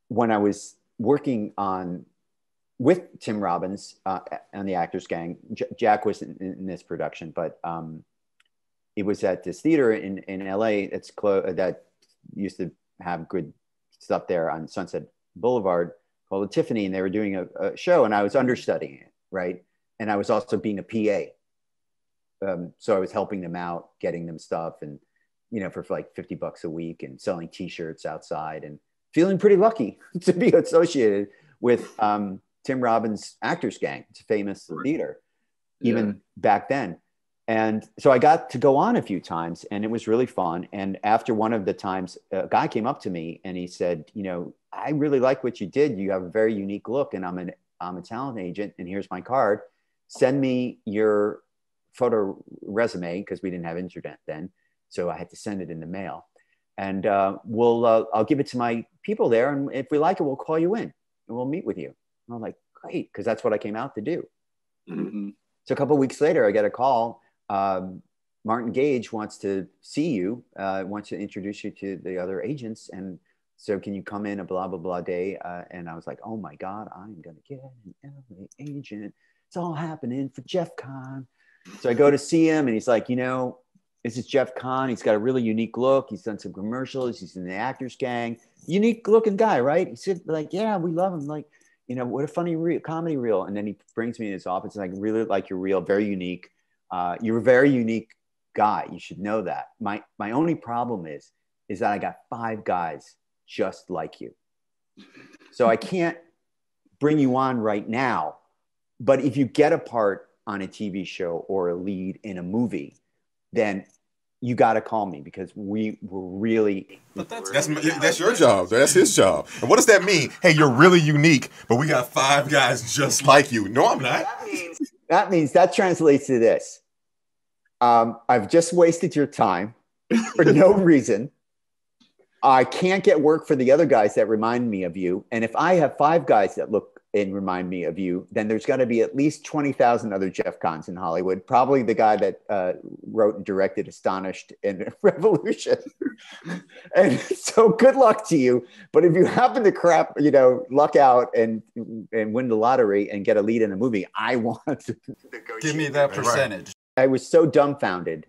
when I was working on with Tim Robbins uh, on the Actors Gang, J- Jack was in, in this production, but um, it was at this theater in, in LA that's clo- that used to have good stuff there on Sunset Boulevard called the Tiffany, and they were doing a, a show, and I was understudying it, right? And I was also being a PA. Um, so I was helping them out, getting them stuff, and you know, for like fifty bucks a week, and selling T-shirts outside, and feeling pretty lucky to be associated with um, Tim Robbins' Actors Gang. It's a famous Right. theater, even back then. And so I got to go on a few times, and it was really fun. And after one of the times, a guy came up to me and he said, "You know, I really like what you did. You have a very unique look, and I'm an I'm a talent agent, and here's my card. Send me your photo resume because we didn't have internet then, so I had to send it in the mail, and uh, we'll uh, I'll give it to my people there, and if we like it, we'll call you in and we'll meet with you." And I'm like, "Great," because that's what I came out to do. Mhm. So a couple of weeks later, I get a call. Um, Martin Gage wants to see you, uh, wants to introduce you to the other agents. And so can you come in a blah, blah, blah day? Uh, and I was like, oh my God, I'm going to get an LA agent. It's all happening for Jeff Kahn. So I go to see him and he's like, you know, this is Jeff Kahn. He's got a really unique look. He's done some commercials. He's in the actors gang. Unique looking guy, right? He said, like, yeah, we love him. Like, you know, what a funny reel, comedy reel. And then he brings me in his office and I really like your reel, very unique. Uh, you're a very unique guy. You should know that. My my only problem is is that I got five guys just like you. So I can't bring you on right now. But if you get a part on a TV show or a lead in a movie, then you got to call me because we were really But that's That's that's your job. That's his job. And what does that mean? Hey, you're really unique, but we got five guys just like you. No, I'm not. that means that translates to this. Um, I've just wasted your time for no reason. I can't get work for the other guys that remind me of you. And if I have five guys that look and remind me of you, then there's got to be at least 20,000 other Jeff Kahns in Hollywood. Probably the guy that uh, wrote and directed Astonished and Revolution. and so good luck to you. But if you happen to crap, you know, luck out and and win the lottery and get a lead in a movie, I want to Give me that Right. percentage. I was so dumbfounded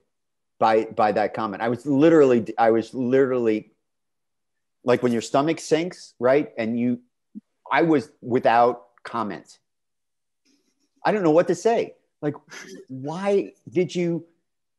by by that comment. I was literally I was literally like when your stomach sinks, right? And you I was without comment. I don't know what to say. Like why did you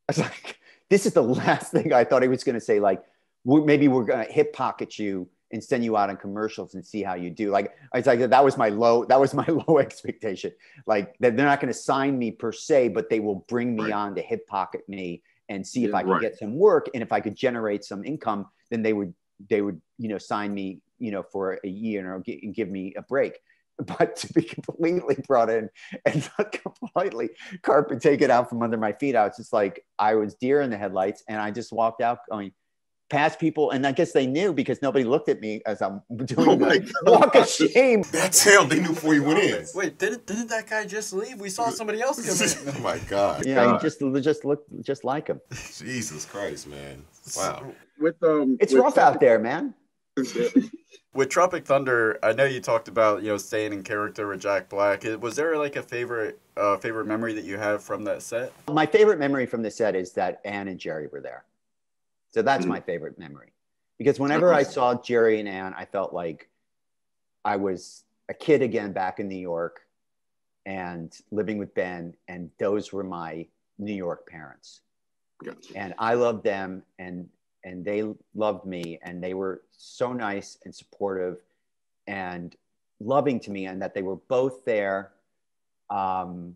I was like this is the last thing I thought he was going to say like maybe we're going to hip pocket you and send you out on commercials and see how you do. Like I was like that was my low that was my low expectation like that they're not going to sign me per se, but they will bring me Right. on to hip pocket me and see if I can right. get some work and if I could generate some income, then they would they would you know sign me you know for a year or gi- and give me a break. But to be completely brought in and not completely carpet taken out from under my feet, I was just like I was deer in the headlights, and I just walked out going past people, and I guess they knew because nobody looked at me as I'm doing Oh my the walk of shame. That's him. They knew before you went in. Wait, didn't didn't that guy just leave? We saw somebody else come in. oh my God. Yeah, you God. just just look just like him. Jesus Christ, man. Wow. With um, It's with rough out there, man. With Tropic Thunder, I know you talked about you know staying in character with Jack Black. Was there like a favorite uh, favorite memory that you have from that set? My favorite memory from the set is that Anne and Jerry were there. So that's Mm. my favorite memory. Because whenever I saw Jerry and Anne, I felt like I was a kid again back in New York and living with Ben, and those were my New York parents. Gotcha. and I loved them and and they loved me and they were so nice and supportive and loving to me and that they were both there um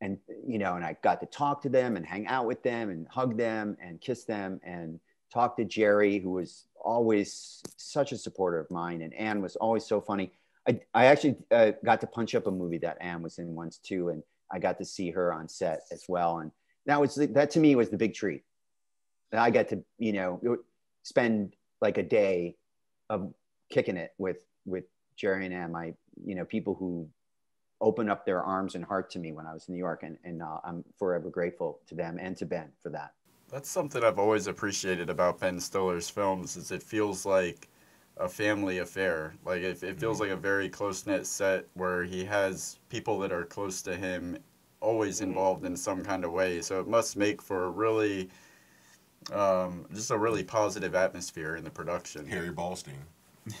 and you know and I got to talk to them and hang out with them and hug them and kiss them and talk to Jerry who was always such a supporter of mine and Anne was always so funny I, I actually uh, got to punch up a movie that Anne was in once too and I got to see her on set as well and that was that to me was the big treat. And I get to you know spend like a day of kicking it with with Jerry and Anne, my you know people who opened up their arms and heart to me when I was in New York, and and uh, I'm forever grateful to them and to Ben for that. That's something I've always appreciated about Ben Stiller's films is it feels like a family affair. Like it, it feels like a very close knit set where he has people that are close to him always involved in some kind of way. So it must make for a really um, just a really positive atmosphere in the production. Harry Ballstein.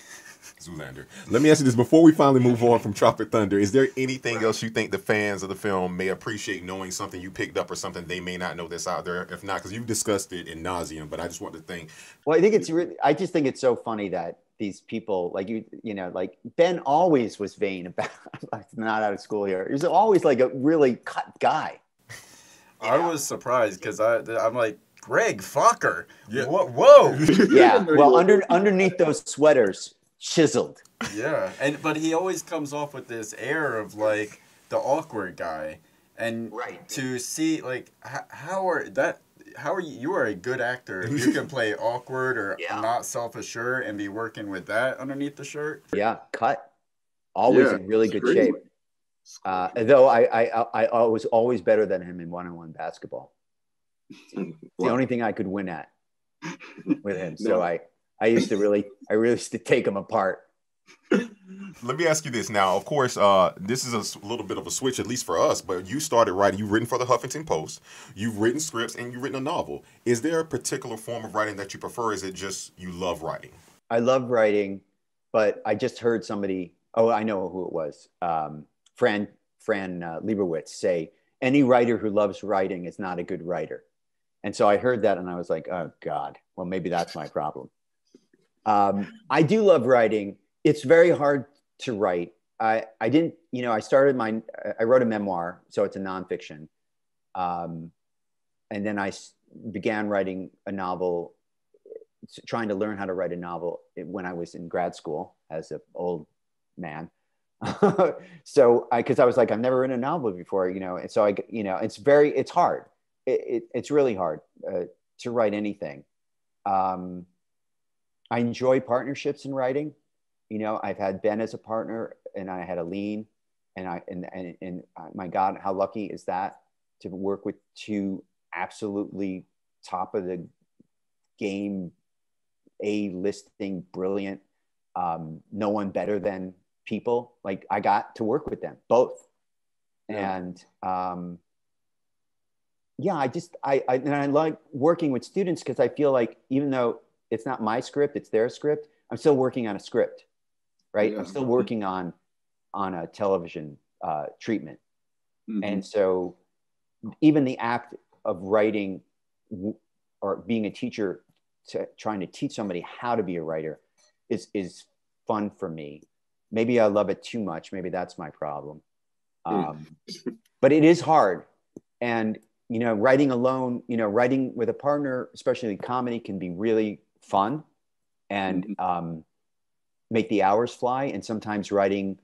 Zoolander. Let me ask you this before we finally move on from Tropic Thunder. Is there anything else you think the fans of the film may appreciate knowing something you picked up or something they may not know that's out there? If not, because you've discussed it in nauseum, but I just want to think. Well, I think it's really, I just think it's so funny that these people like you you know like Ben always was vain about not out of school here. He was always like a really cut guy. I was surprised because I I'm like Greg Focker. Yeah. Whoa, whoa. Yeah. Well, under underneath those sweaters, chiseled. Yeah, and but he always comes off with this air of like the awkward guy, and Right. to see like h- how are that how are you? You are a good actor. if You can play awkward or Yeah. not self assured and be working with that underneath the shirt. Yeah, cut. Always Yeah, in really good screaming. shape. Uh, though I, I, I, I was always better than him in one-on-one basketball. It's the only thing I could win at with him. So No. I, I used to really, I really used to take him apart. Let me ask you this now. Of course, uh, this is a little bit of a switch, at least for us. But you started writing. You've written for the Huffington Post. You've written scripts, and you've written a novel. Is there a particular form of writing that you prefer? Is it just you love writing? I love writing, but I just heard somebody. Oh, I know who it was. Um, Fran Fran uh, Lebowitz say any writer who loves writing is not a good writer, and so I heard that and I was like, oh God, well maybe that's my problem. Um, I do love writing. It's very hard to write. I I didn't you know I started my I wrote a memoir, so it's a nonfiction, um, and then I began writing a novel trying to learn how to write a novel when I was in grad school as an old man. so I, cause I was like, I've never written a novel before, you know? And so I, you know, it's very, it's hard. It, it, it's really hard uh, to write anything. Um, I enjoy partnerships in writing. you know, I've had Ben as a partner, and I had Aline, and I and and, and uh, my God, how lucky is that to work with two absolutely top of the game, a listing, brilliant, um, no one better than people. Like I got to work with them both, Yeah. and um, yeah, I just I, I and I like working with students because I feel like even though it's not my script, it's their script. I'm still working on a script, right? Yeah. I'm still working on on a television uh, treatment, Mhm. and so even the act of writing w- or being a teacher, to, trying to teach somebody how to be a writer, is is fun for me. Maybe I love it too much. Maybe that's my problem. Um, but it is hard, and you know, writing alone, you know, writing with a partner, especially in comedy, can be really fun, and um, make the hours fly. And sometimes writing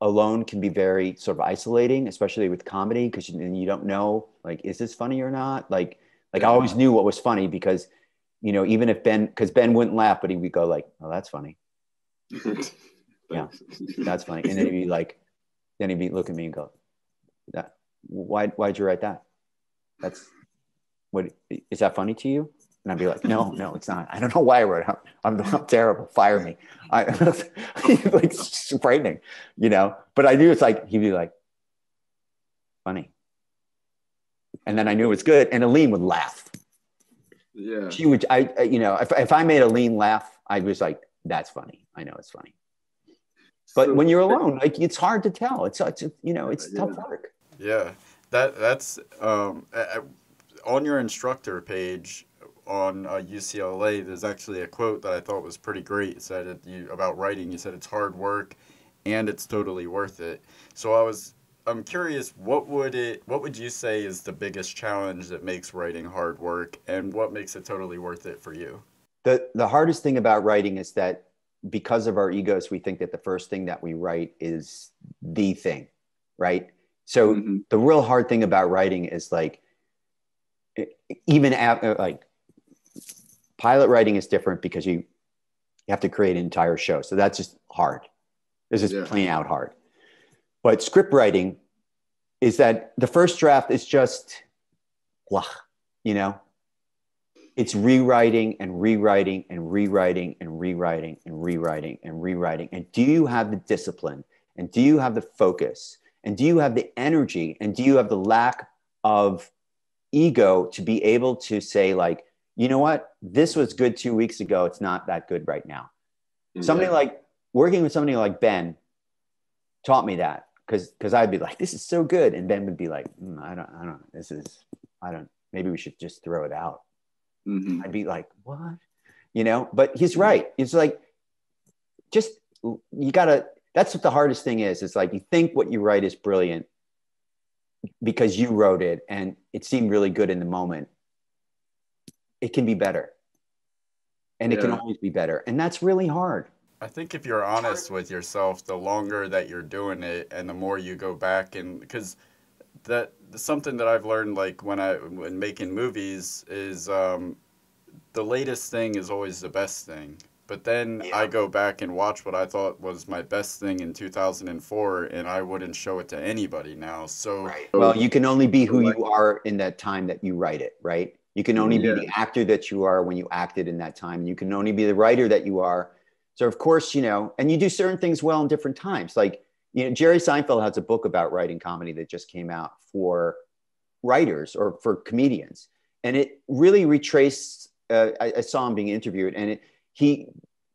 alone can be very sort of isolating, especially with comedy, because you, you don't know like is this funny or not. Like like I always knew what was funny because you know even if Ben because Ben wouldn't laugh, but he would go like, "Oh, that's funny, Yeah. that's funny," and then he'd be like, then he'd be look at me and go, "That why why'd you write that? That's what is that funny to you?" And I'd be like, "No, no, it's not. I don't know why I wrote it. I'm, I'm, I'm terrible. Fire me." I like it's frightening, you know. But I knew it's like he'd be like, "Funny," and then I knew it was good. And Aline would laugh. yeah. She would, I, I- you know, if, if I made Aline laugh, I was like, "That's funny. I know it's funny." But So- when you're alone, like it's hard to tell. It's, it's you know, it's Yeah. tough work. Yeah, that that's um, on your instructor page on uh, UCLA. There's actually a quote that I thought was pretty great. It said it, you, about writing. You said it's hard work, and it's totally worth it. So I was I'm curious. What would it? What would you say is the biggest challenge that makes writing hard work, and what makes it totally worth it for you? the the hardest thing about writing is that because of our egos we think that the first thing that we write is the thing right so Mhm. the real hard thing about writing is like even at, uh, like pilot writing is different because you you have to create an entire show so that's just hard this is Yeah. plain out hard but script writing is that the first draft is just blah you know it's rewriting and rewriting and rewriting and rewriting and rewriting and rewriting. And do you have the discipline? And do you have the focus? And do you have the energy? And do you have the lack of ego to be able to say, like, you know what? This was good two weeks ago. It's not that good right now. Somebody like working with somebody like Ben taught me that because because I'd be like, this is so good, and Ben would be like, "Mm, I don't, I don't, this is, I don't. Maybe we should just throw it out. Mhm. I'd be like, what? You know, but he's right. It's like, just, you gotta, that's what the hardest thing is. It's like, you think what you write is brilliant because you wrote it and it seemed really good in the moment. It can be better. And it can always be better. And that's really hard. I think if you're honest with yourself, the longer that you're doing it, and the more you go back and because that something that I've learned, like when I when making movies, is um, the latest thing is always the best thing. But then I go back and watch what I thought was my best thing in 2004, and I wouldn't show it to anybody now. So Well, you can only be who you are in that time that you write it, right? You can only be the actor that you are when you acted in that time. You can only be the writer that you are. So of course, you know, and you do certain things well in different times. Like, you know, Jerry Seinfeld has a book about writing comedy that just came out for writers or for comedians. And it really retraced, uh, I, I saw him being interviewed and it, he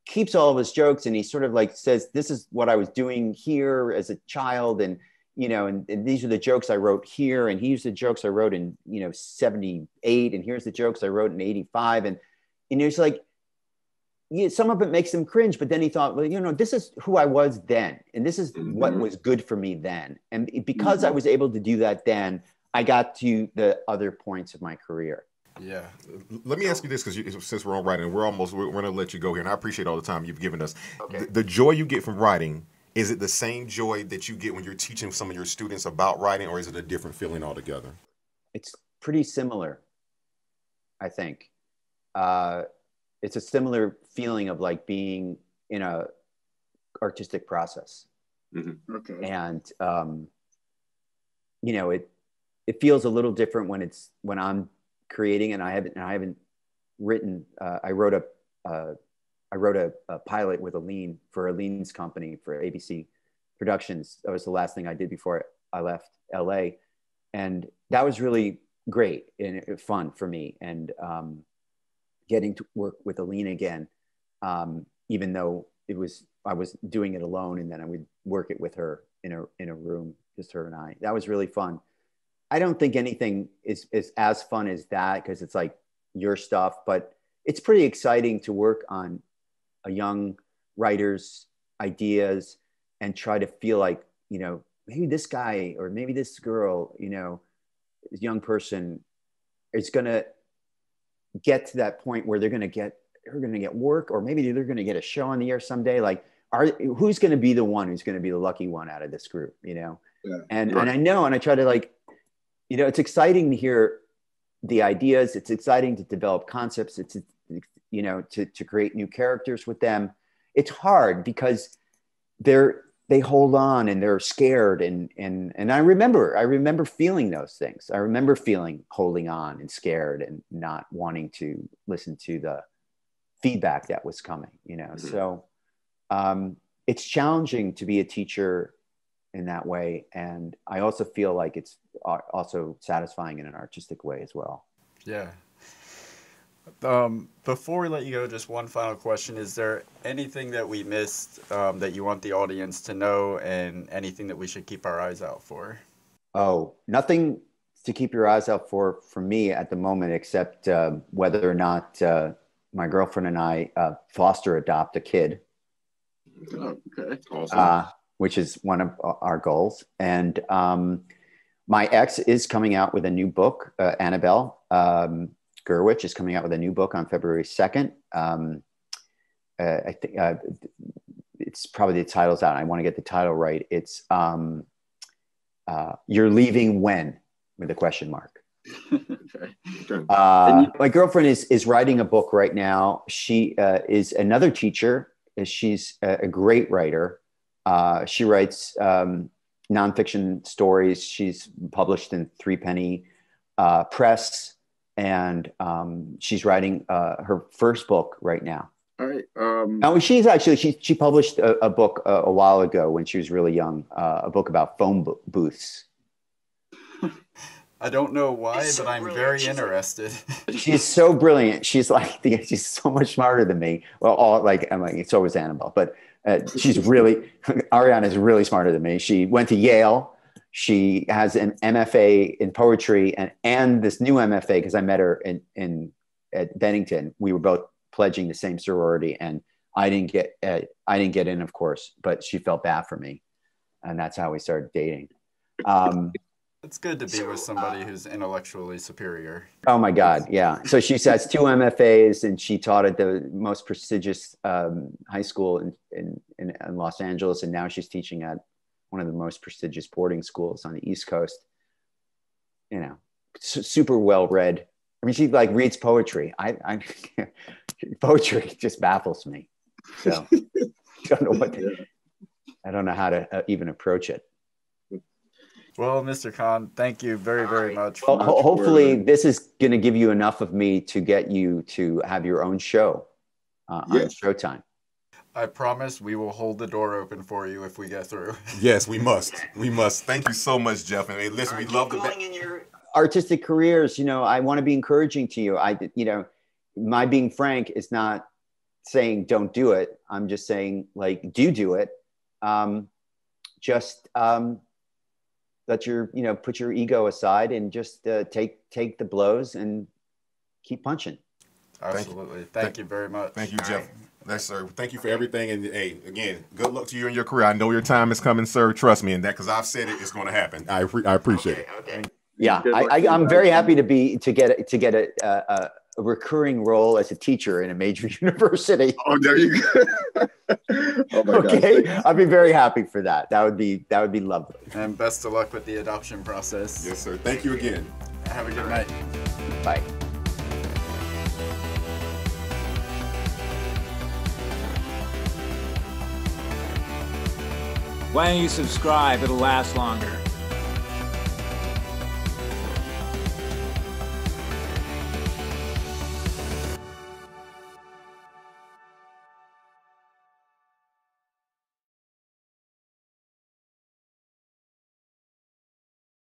keeps all of his jokes and he sort of like says, this is what I was doing here as a child. And, you know, and, and these are the jokes I wrote here. And here's the jokes I wrote in, you know, 78. And here's the jokes I wrote in 85. And, and it's like, yeah, some of it makes him cringe, but then he thought, well, you know, this is who I was then, and this is what Mhm. was good for me then. And because I was able to do that then, I got to the other points of my career. Yeah, Let me ask you this, because since we're on writing, we're almost we're, we're going to let you go here, and I appreciate all the time you've given us. The, the joy you get from writing is it the same joy that you get when you're teaching some of your students about writing, or is it a different feeling altogether? It's pretty similar, I think. Uh, it's a similar feeling of like being in a artistic process Okay. and um, you know it it feels a little different when it's when I'm creating and I haven't I haven't written uh, I wrote a uh, I wrote a, a pilot with Aline for Aline's company for ABC Productions. That was the last thing I did before I left LA, and that was really great and fun for me. And um, getting to work with Aline again, um, even though it was I was doing it alone, and then I would work it with her in a in a room, just her and I. That was really fun. I don't think anything is is as fun as that because it's like your stuff, but it's pretty exciting to work on a young writer's ideas and try to feel like you know maybe this guy or maybe this girl, you know, this young person is gonna get to that point where they're gonna get they're gonna get work or maybe they're gonna get a show on the air someday. Like, are who's gonna be the one who's gonna be the lucky one out of this group, you know? Yeah. And Right. and I know, and I try to like, you know, it's exciting to hear the ideas. It's exciting to develop concepts. It's you know to to create new characters with them. It's hard because they're they hold on and they're scared and and and I remember I remember feeling those things. I remember feeling holding on and scared and not wanting to listen to the feedback that was coming. You know, Mhm. so um, it's challenging to be a teacher in that way, and I also feel like it's also satisfying in an artistic way as well. Yeah. Um, before we let you go, just one final question. Is there anything that we missed um, that you want the audience to know and anything that we should keep our eyes out for? Oh, nothing to keep your eyes out for for me at the moment, except uh, whether or not uh, my girlfriend and I uh, foster adopt a kid, Oh, okay. Awesome. Which is one of our goals. And um, my ex is coming out with a new book. Uh, Annabelle um, Gurwitch is coming out with a new book on February second. Um, uh, I think uh, it's probably the title's out. I want to get the title right. It's um, uh, "You're Leaving When?" with a question mark. Uh, my girlfriend is is writing a book right now. She uh, is another teacher. She's a, a great writer. Uh, she writes um, nonfiction stories. She's published in Three Penny uh, Press, and um, she's writing uh, her first book right now. All right. Um, Now, she's actually she she published a, a book a, a while ago when she was really young. Uh, a book about phone bo- booths. I don't know why, It's so but I'm brilliant. very She's like- interested. she's so brilliant. She's like she's so much smarter than me. Well, all like I'm like so was Annabelle, but uh, she's really Ariana is really smarter than me. She went to Yale. She has an MFA in poetry and and this new MFA because I met her in in at Bennington. We were both pledging the same sorority, and I didn't get uh, I didn't get in, of course, but she felt bad for me, and that's how we started dating. Um, it's good to be So, with somebody uh, who's intellectually superior. Oh my God, yeah. So she has two MFAs, and she taught at the most prestigious um, high school in, in, in, in Los Angeles, and now she's teaching at one of the most prestigious boarding schools on the East Coast. You know, su- super well read. I mean, she like reads poetry. I, I poetry just baffles me. So don't know what. To, I don't know how to uh, even approach it. Well, Mr. Kahn, thank you very, very much. Well, For, ho- hopefully, for- this is going to give you enough of me to get you to have your own show uh, on Showtime. I promise we will hold the door open for you if we get through. Yes, we must. We must. Thank you so much, Jeff. And hey, listen, we Keep love the. going in your Artistic careers, you know, I want to be encouraging to you. I, you know, my being frank is not saying don't do it. I'm just saying like do do it. Um, just um, let your, you know, put your ego aside and just uh, take take the blows and keep punching. Absolutely. Thank, you very much. Thank you, Jeff. Yes, sir. Thank you for everything. And hey, again, good luck to you in your career. I know your time is coming, sir. Trust me in that because I've said it. It's going to happen. I, I appreciate okay, it. okay. Yeah, I, I, i'm very happy to be to get to get a, a, a recurring role as a teacher in a major university. oh, there you go. oh my Okay, gosh. I'd be very happy for that. That would be that would be lovely. And best of luck with the adoption process. Yes, sir. Thank you again. Have a good night. Bye. Why don't you subscribe? It'll last longer.